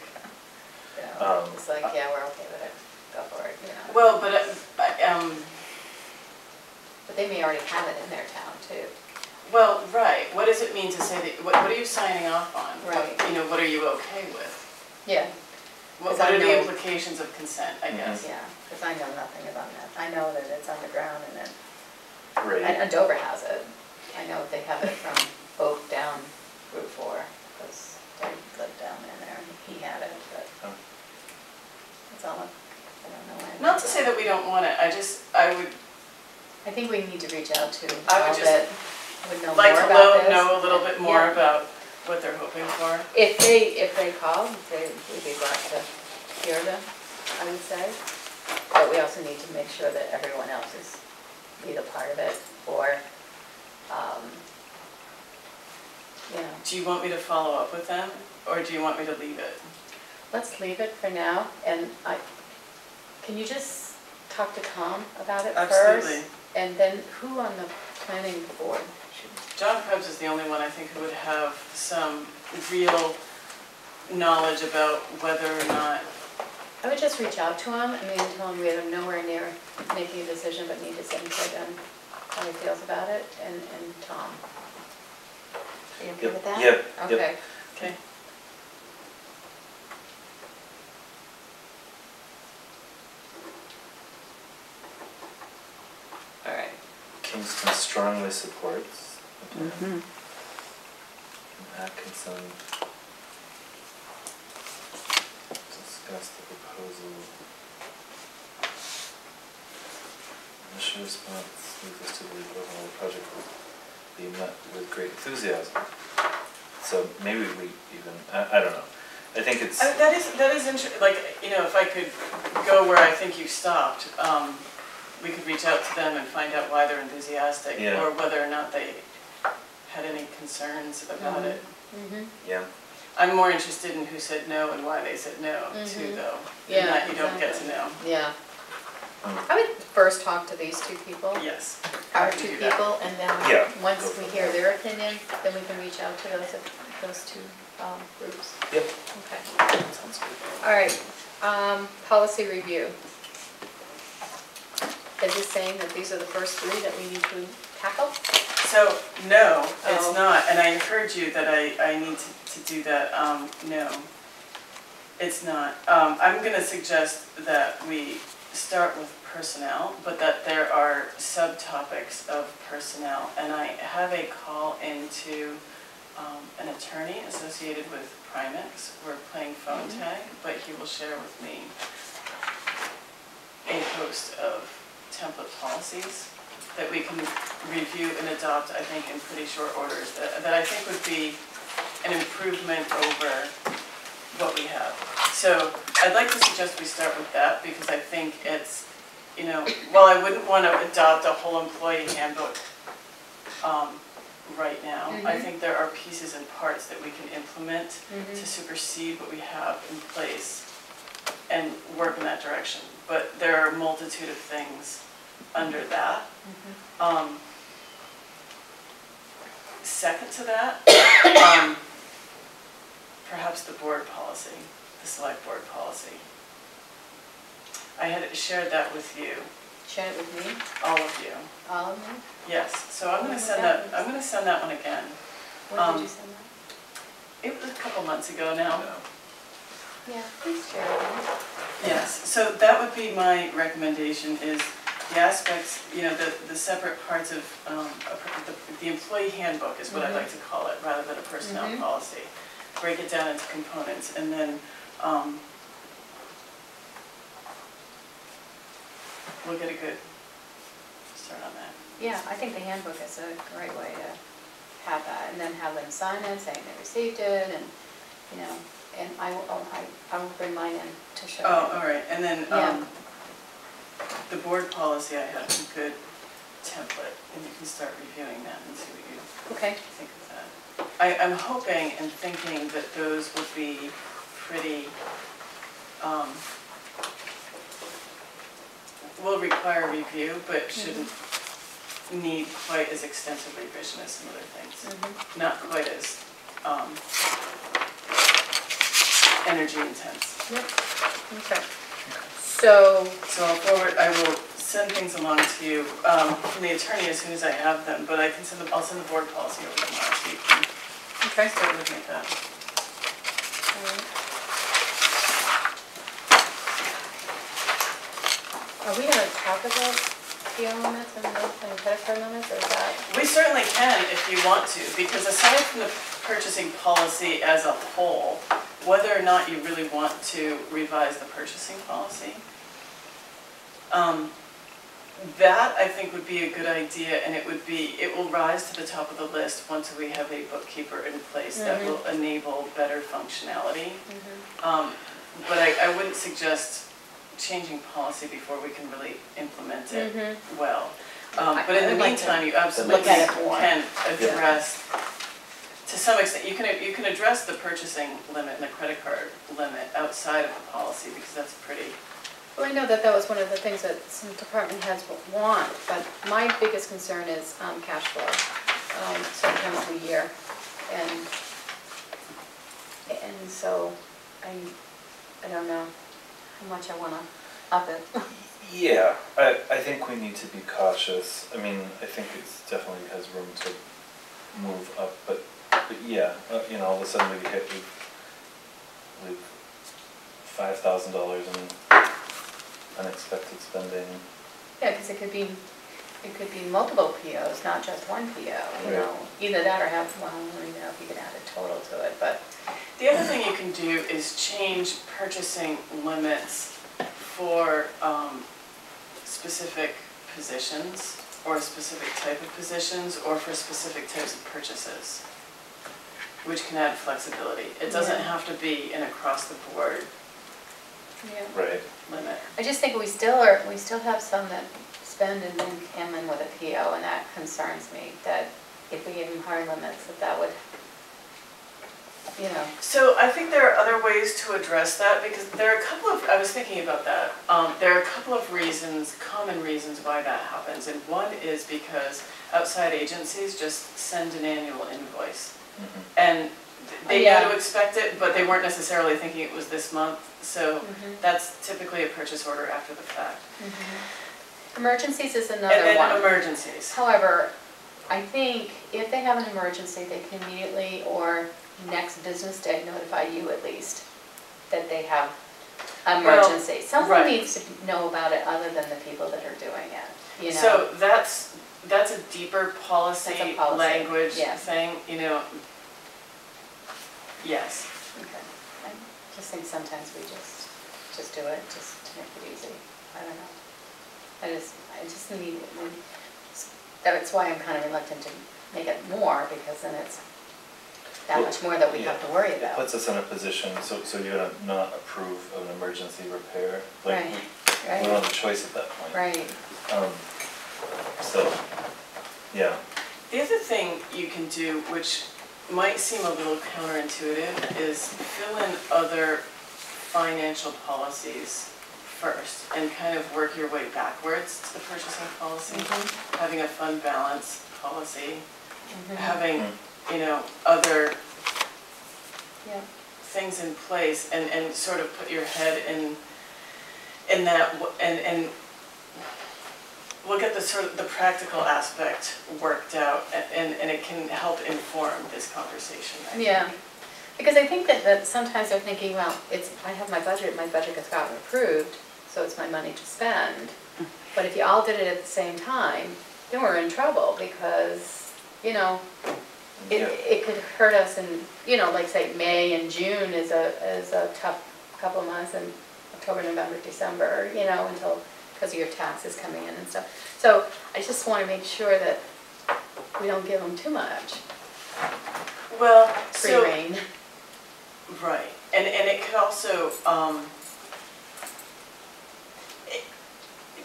Yeah, Um, It's like, yeah, we're okay with it, go for it, you know. well, but, uh, I- um, But they may already have it in their town too. Well, right, what does it mean to say that, what, what are you signing off on? What- Right. You know, what are you okay with? Yeah. What 'Cause what I are the implications of consent, I guess? Yeah, because I know nothing about that. I know that it's underground and then, Right. and and Dover has it. I know they have it from Oak down Route Four, because they lived down in there and he had it, but Oh. that's all, I don't know. anything Not to say that we don't want it, I just, I would. I think we need to reach out to I would all just that would know more like to about know, this. know a little bit more Yeah. about what they're hoping for. If they, if they call, they, we'd be glad to hear them, I would say. But we also need to make sure that everyone else is either part of it or, um, you know, Do you want me to follow up with them, or do you want me to leave it? let's leave it for now. And I, can you just talk to Tom about it first? Absolutely. And then who on the planning board John Krebs is the only one I think who would have some real knowledge about whether or not, I would just reach out to him, and maybe tell him we are nowhere near making a decision, but need his input on how he feels about it, and, and Tom. Are you okay Yep, with that? yep, yep. Okay, okay, all right. Kingston strongly supports. Mm-hmm. and Atkinson. Discuss the proposal. Initial response, move this to the overall project will be met with great enthusiasm. So maybe we even, I, I don't know, I think it's, I mean, that is, that is inter, like, you know, if I could go where I think you stopped, um, we could reach out to them and find out why they're enthusiastic, Yeah. or whether or not they had any concerns about it. Mm-hmm. yeah, I'm more interested in who said no and why they said no, too, Mhm. though. Yeah, And that you don't get to know. Yeah. um, I would first talk to these two people. Yes. Our two do that. people, and then, Yeah, once we hear their opinion, then we can reach out to those, those two, um, groups. yep, Okay. sounds good. All right, um, policy review. Is this saying that these are the first three that we need to tackle? So, no, it's Oh. not, and I heard you that I, I need to, to do that, um, no. It's not. Um, I'm gonna suggest that we start with personnel, but that there are subtopics of personnel. And I have a call into, um, an attorney associated with Primex. We're playing phone Mhm. tag, but he will share with me a host of template policies that we can review and adopt, I think, in pretty short orders, that, that I think would be an improvement over what we have. So I'd like to suggest we start with that, because I think it's, you know, while I wouldn't want to adopt a whole employee handbook um, right now, I Mhm. think there are pieces and parts that we can implement to supersede what we have in place and work in that direction. But there are a multitude of things under that. Um, Second to that, *coughs* um, perhaps the board policy, the select board policy. I had shared that with you, Share it with me, all of you. all of them? Yes, so I'm gonna send that that, I'm gonna send that one again. When did Um, you send that? It was a couple months ago now. Yeah, please share it with me. Yes, so that would be my recommendation is the aspects, you know, the, the separate parts of, um, a the- the employee handbook is what I'd like to call it, rather than a personnel Mhm. policy. Break it down into components and then, um, we'll get a good start on that. Yeah, I think the handbook is a great way to have that, and then have them sign it, saying they received it, and, you know, and I will, oh, I, I will bring mine in to show you. Oh, all right, and then, Yeah. um, the board policy, I have a good template, and you can start reviewing that and see what you Okay, think of that. I, I'm hoping and thinking that those would be pretty, um, will require review, but shouldn't need quite as extensive revision as some other things. mhm, Not quite as, um, energy intense. yep, okay. So, So I'll forward, I will send things along to you, um, from the attorney as soon as I have them, but I can send them, I'll send the board policy over tomorrow, so you can okay. start looking at that. Are we gonna talk about PO limits and the- and credit card limits, or is that? We certainly can if you want to, because aside from the purchasing policy as a whole, whether or not you really want to revise the purchasing policy, um, that I think would be a good idea, and it would be, it will rise to the top of the list once we have a bookkeeper in place that Mhm. will enable better functionality. Um, But I, I wouldn't suggest changing policy before we can really implement it Mhm. well. Um, But in the meantime, you absolutely look at it more. can address, to some extent, you can, you can address the purchasing limit and the credit card limit outside of the policy, because that's pretty, Well, I know that that was one of the things that some department heads will want, but my biggest concern is um, cash flow, um, certain times of the year. And, and so I, I don't know how much I want to up it. *laughs* Yeah, I, I think we need to be cautious. I mean, I think it's definitely has room to move up, but, but yeah, uh, you know, all of a sudden we hit with, with five thousand dollars in unexpected spending. Yeah, because it could be, it could be multiple POs, not just one PO, you know? Either that or have, well, you know if you could add a total to it, but, The other thing you can do is change purchasing limits for um, specific positions or a specific type of positions or for specific types of purchases, which can add flexibility. It doesn't Yeah. have to be an across-the-board yeah. Right, limit. I just think we still are, we still have some that spend and then come in with a PO, and that concerns me, that if we gave them hard limits, that that would, you know, So I think there are other ways to address that, because there are a couple of, I was thinking about that. Um, there are a couple of reasons, common reasons why that happens, and one is because outside agencies just send an annual invoice. Mhm, And they Yeah. know to expect it, but they weren't necessarily thinking it was this month, so Mhm. that's typically a purchase order after the fact. emergencies is And another one. emergencies. However, I think if they have an emergency, they can immediately or next business day notify you at least that they have an Well, emergency. Someone right. needs to know about it other than the people that are doing it, you know? So that's, that's a deeper That's policy, a policy, language yes. thing, you know. Yes. Okay. I just think sometimes we just, just do it, just to make it easy. I don't know. I just, I just need, that's why I'm kind of reluctant to make it more, because then it's that Well, much more that we have to worry It about. puts us in a position, so, so you're gonna not approve of an emergency repair? Like, Right, we- we don't have a choice at that point. Right, Um, so, yeah, The other thing you can do, which might seem a little counterintuitive, is fill in other financial policies first and kind of work your way backwards to the purchasing policy. Mhm. Having a fund balance policy, Mhm. having, you know, other yeah, things in place and, and sort of put your head in, in that, and, and look at the sort of, the practical aspect worked out, and, and it can help inform this conversation, I think. yeah. Because I think that, that sometimes they're thinking, well, it's, I have my budget, my budget has gotten approved, so it's my money to spend. But if you all did it at the same time, then we're in trouble, because, you know, it, Yeah. it could hurt us in, you know, like say, May and June is a, is a tough couple of months, and October, November, December, you know, until, because of your taxes coming in and stuff. So I just want to make sure that we don't give them too much Well, free so, right, and, and it could also, um, it-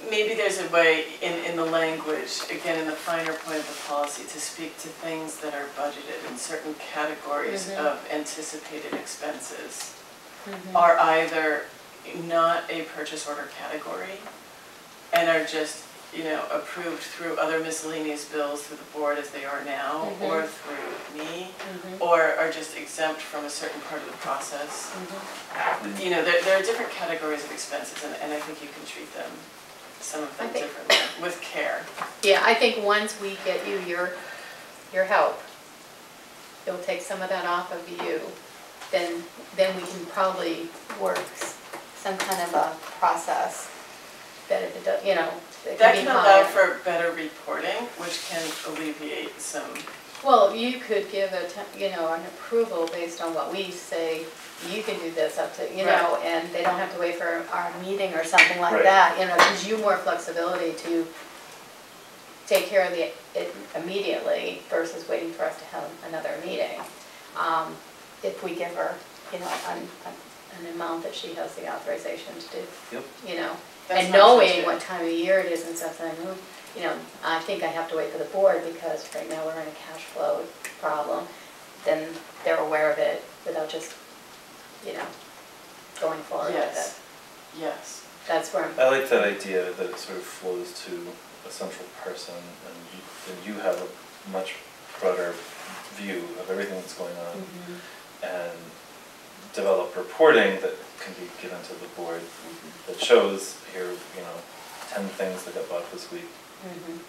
maybe there's a way in, in the language, again, in the finer point of the policy, to speak to things that are budgeted in certain categories Mhm. of anticipated expenses. Mhm. are either not a purchase order category and are just, you know, approved through other miscellaneous bills through the board as they are now, Mhm. or through me, Mhm. or are just exempt from a certain part of the process. Mhm. You know, there, there are different categories of expenses, and, and I think you can treat them, some of them think- differently, with care. Yeah, I think once we get you your, your help, it'll take some of that off of you, then, then we can probably work some kind of a process that if it does, you know, it That can can be allow higher. for better reporting, which can alleviate some, Well, you could give a, te- you know, an approval based on what we say, you can do this up to, you know, and they don't have to wait for our meeting or something like Right. that, you know, it gives you more flexibility to take care of the, it immediately versus waiting for us to have another meeting. Um, If we give her, you know, an, an amount that she has the authorization to do, Yep. you know. That's And not knowing what time of year it is and stuff, and I move, you know, I think I have to wait for the board because right now we're in a cash flow problem, then they're aware of it without just, you know, going forward with yes, it. yes. That's where I'm, I like that idea that it sort of flows to a central person and you, and you have a much broader view of everything that's going on Mhm, and develop reporting that can be given to the board mhm, that shows here, you know, ten things that got bought this week. mhm.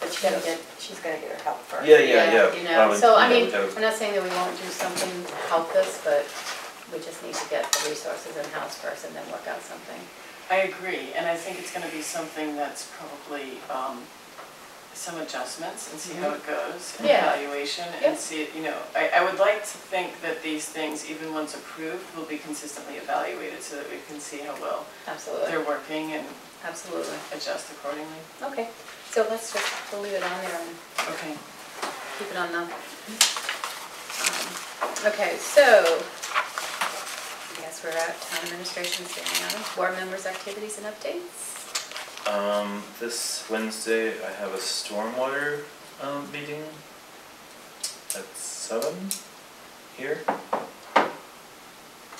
But she's gonna get, she's gotta get her help first. Yeah, yeah, yeah. You know, would- so I yeah, mean, we gotta- I'm not saying that we won't do something to help this, but we just need to get the resources in-house first and then work out something. I agree, and I think it's gonna be something that's probably um, some adjustments and see how it goes, and Yeah. evaluation, and see, you know, I, I would like to think that these things, even once approved, will be consistently evaluated so that we can see how well Absolutely, they're working and absolutely. adjust accordingly. Okay, so let's just, we'll leave it on there and Okay. keep it on the, um, okay, so, I guess we're at town administration, standing on board members' activities and updates. Um, this Wednesday, I have a stormwater, um, meeting at seven here.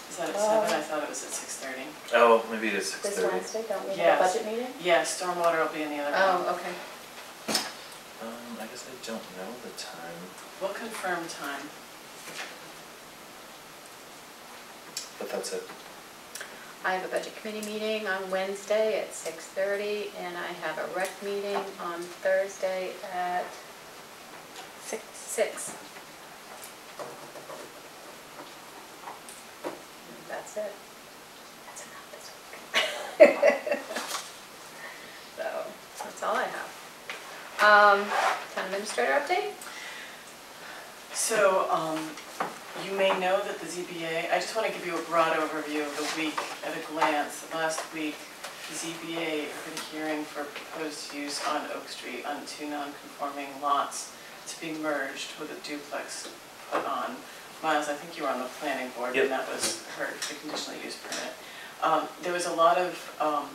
Is that at seven? I thought it was at six thirty. Oh, maybe it is six This thirty. Wednesday, don't we have a Yes. budget meeting? Yeah, stormwater will be in the other room. Oh, okay. Um, I guess I don't know the time, We'll confirm time. but that's it. I have a budget committee meeting on Wednesday at six thirty, and I have a rec meeting on Thursday at six, six. That's it. That's enough this week. *laughs* So, that's all I have. Um, town administrator update? So, um, you may know that the ZBA, I just want to give you a broad overview of the week at a glance. Last week, the ZBA heard a hearing for proposed use on Oak Street on two non-conforming lots to be merged with a duplex put on. Miles, I think you were on the planning board when Yep. that was heard, the conditional use permit. Um, there was a lot of, um,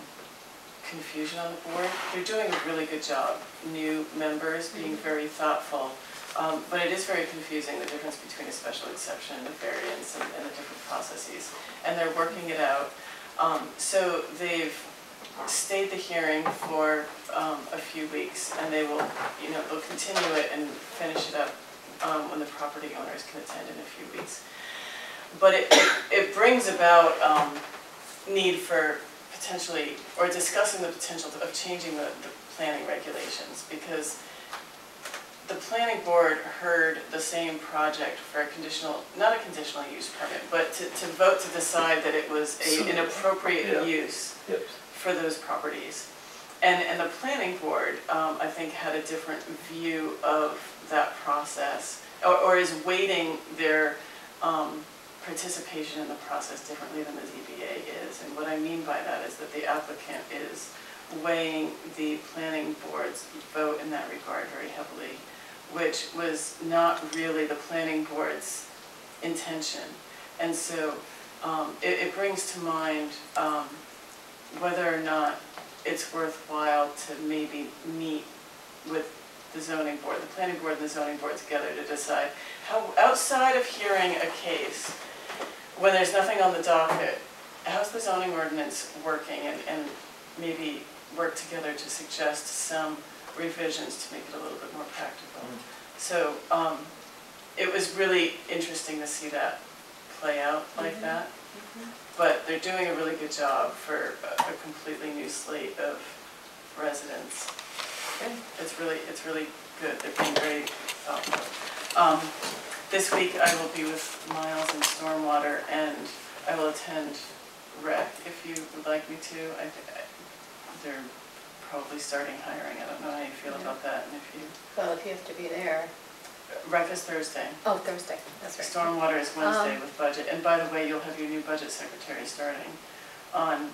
confusion on the board. They're doing a really good job, new members being very thoughtful. Um, But it is very confusing, the difference between a special exception a variance and and the different processes. And they're working it out. Um, So they've stayed the hearing for um, a few weeks and they will, you know, they'll continue it and finish it up um, when the property owners can attend in a few weeks. But it, it- it brings about um, need for potentially, or discussing the potential of changing the, the planning regulations, because the planning board heard the same project for a conditional, not a conditional use permit, but to, to vote to decide that it was a, an Yeah. appropriate use Yep. for those properties. And, and the planning board, um, I think, had a different view of that process, or, or is weighting their, um, participation in the process differently than the ZBA is. And what I mean by that is that the applicant is weighing the planning board's vote in that regard very heavily, which was not really the planning board's intention. And so, um, it, it brings to mind, um, whether or not it's worthwhile to maybe meet with the zoning board, the planning board and the zoning board together to decide how, outside of hearing a case, when there's nothing on the docket, how's the zoning ordinance working and, and maybe work together to suggest some revisions to make it a little bit more practical. So, um, it was really interesting to see that play out like Mhm. that. But they're doing a really good job for a a completely new slate of residents. It's really, it's really good, they're being very thoughtful. Um, This week I will be with Miles and Stormwater and I will attend rec if you would like me to. I, I- they're probably starting hiring, I don't know how you feel about that and if you, Well, if you have to be there. rec is Thursday. Oh, Thursday, that's right. Stormwater is Wednesday Um, with budget, and by the way, you'll have your new budget secretary starting on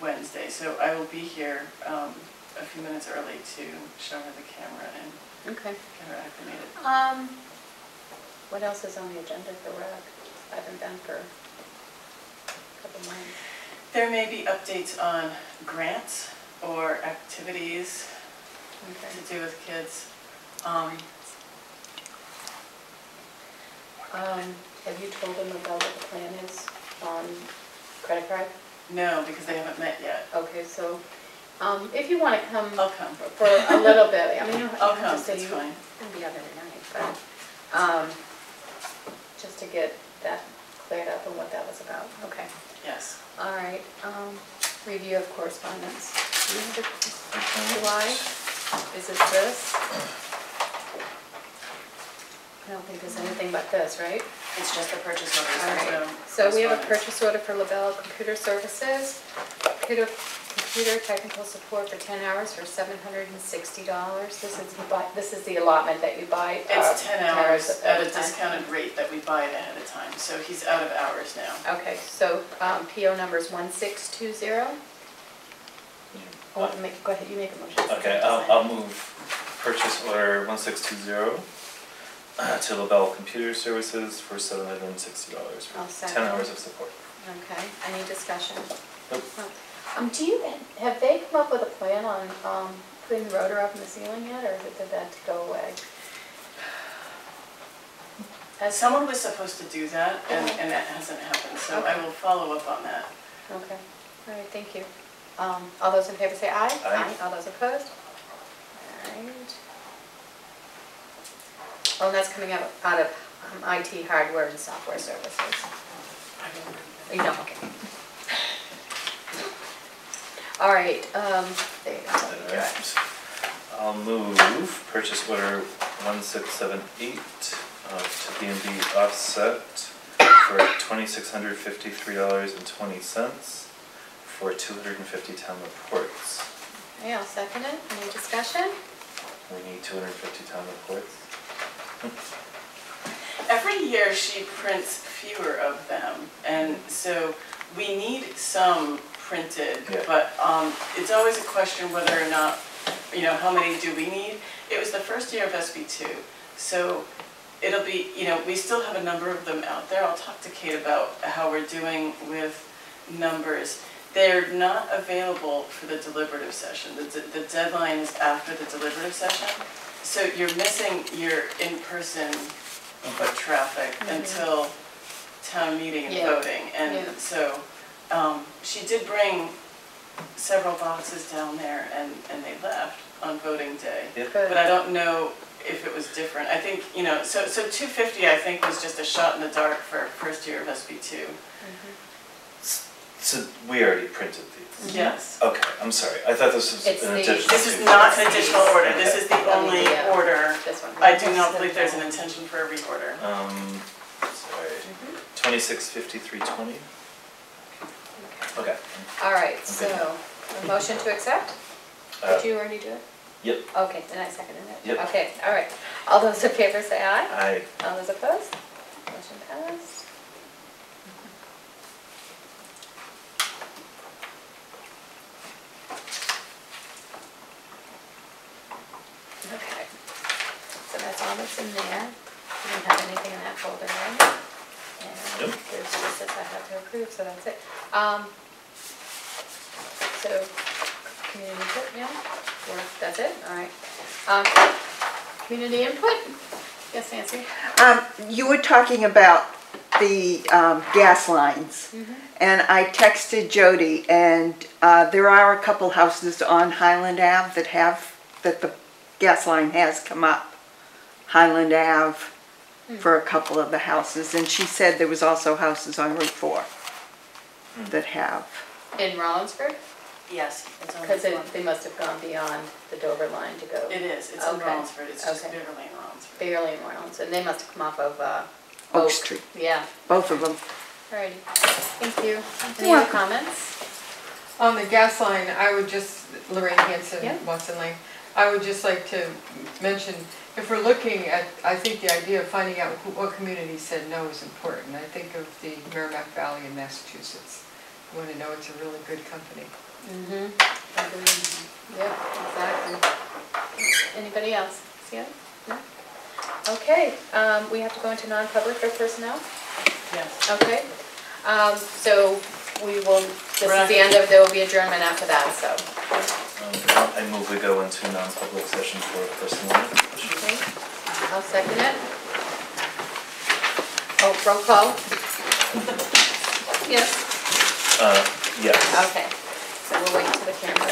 Wednesday. So I will be here um, a few minutes early to show her the camera and Okay. get her acclimated. Um, what else is on the agenda for rec? I haven't been for a couple months. There may be updates on grants or activities to do with kids. Um, Um, have you told them about what the plan is on credit card? No, because they haven't met yet. Okay, so, um, if you wanna come I'll come. for a little bit, I mean, you don't *laughs* I'll have come, to say it's you fine. can be up every night, but, um, just to get that cleared up and what that was about, okay. Yes. All right, um, review of correspondence. Do you have the Okay. July? Is it this? I don't think there's anything but this, right? It's just a purchase order, All so right, so we have a purchase order for LaBelle Computer Services. Computer computer technical support for ten hours for seven hundred and sixty dollars. This is, you buy- this is the allotment that you buy. uh, It's ten hours at a time. discounted rate that we buy it ahead of time, so he's out of hours now. Okay, so, um, PO number is one six two zero. Oh, make, go ahead, you make a motion. Okay, I'll, I'll move purchase order one six two zero to LaBelle Computer Services for seven hundred and sixty dollars I'll for second. ten hours of support. Okay, any discussion? Nope. Um, do you, have they come up with a plan on, um, putting the rotor up in the ceiling yet, or is it did that to go away? And someone was supposed to do that, and, and that hasn't happened, so I will follow up on that. Okay, all right, thank you. Um, all those in favor say aye? Aye. All those opposed? All right. Oh, and that's coming out, out of um, IT hardware and software services. You know, okay. All right, um, there you go. let me do it. Alright. I'll move purchase order one six seven eight uh, to B and B Offset for twenty-six hundred fifty-three dollars and twenty cents for two hundred and fifty town reports. Okay, I'll second it. Any discussion? We need two hundred and fifty town reports. *laughs* Every year she prints fewer of them, and so we need some printed, Yeah. but um, it's always a question whether or not, you know, how many do we need? It was the first year of SB two, so it'll be, you know, we still have a number of them out there. I'll talk to Kate about how we're doing with numbers. They're not available for the deliberative session. The the deadline is after the deliberative session. So you're missing your in-person foot traffic Mhm. until town meeting and Yeah. voting. Yeah. And so, um, she did bring several boxes down there and, and they left on voting day. Yep. Good. But I don't know if it was different. I think, you know, so, so two fifty, I think, was just a shot in the dark for first year of SB two. Mhm. So we already printed these. Yes. Okay, I'm sorry. I thought this was It's an the- additional. This is not an additional order. This is the only Yeah. order. This one. I do not believe there's an intention for a reorder. Um, sorry, twenty-six fifty-three twenty? Okay. All right, so, a motion to accept? Uh, Did you already do it? Yep. Okay, then I seconded it. Yep. Okay, all right. All those in favor say aye. I, All those opposed? Motion passed. Okay, so that's all that's in there. We don't have anything in that folder, right? And Nope. there's just this I have to approve, so that's it. Um, so, community input, yeah, or that's it, all right. Um, community input? Yes, Nancy? Um, you were talking about the, um, gas lines. And I texted Jody and, uh, there are a couple houses on Highland Ave that have, that the gas line has come up. Highland Ave for a couple of the houses. And she said there was also houses on Route Four that have. In Rollinsford? Yes. it's on Because the front. they must have gone beyond the Dover line to go It is, it's in Okay. Rollinsford, it's just Okay. Beverly and Rollinsford. barely in Rollins, and they must have come off of, uh, Oak Oak. Street, Yeah, both of them. alrighty, thank you. Any You're other welcome. comments? On the gas line, I would just, Lorraine Yeah. Hanson, Watson Lane, I would just like to mention, if we're looking at, I think the idea of finding out who- what community said no is important. I think of the Merrimack Valley in Massachusetts. You want to know it's a really good company. Mm-hmm. Yeah, exactly. Anybody else? See it? No? Okay, um, we have to go into non-public for personnel, Yes. okay? Um, so we will, this We're is the end of, there will be adjournment after that, so. Um, I move we go into non-public session for personnel. Okay, I'll second it. Oh, roll call? Yes, Uh, yes. okay, so we'll wait until the camera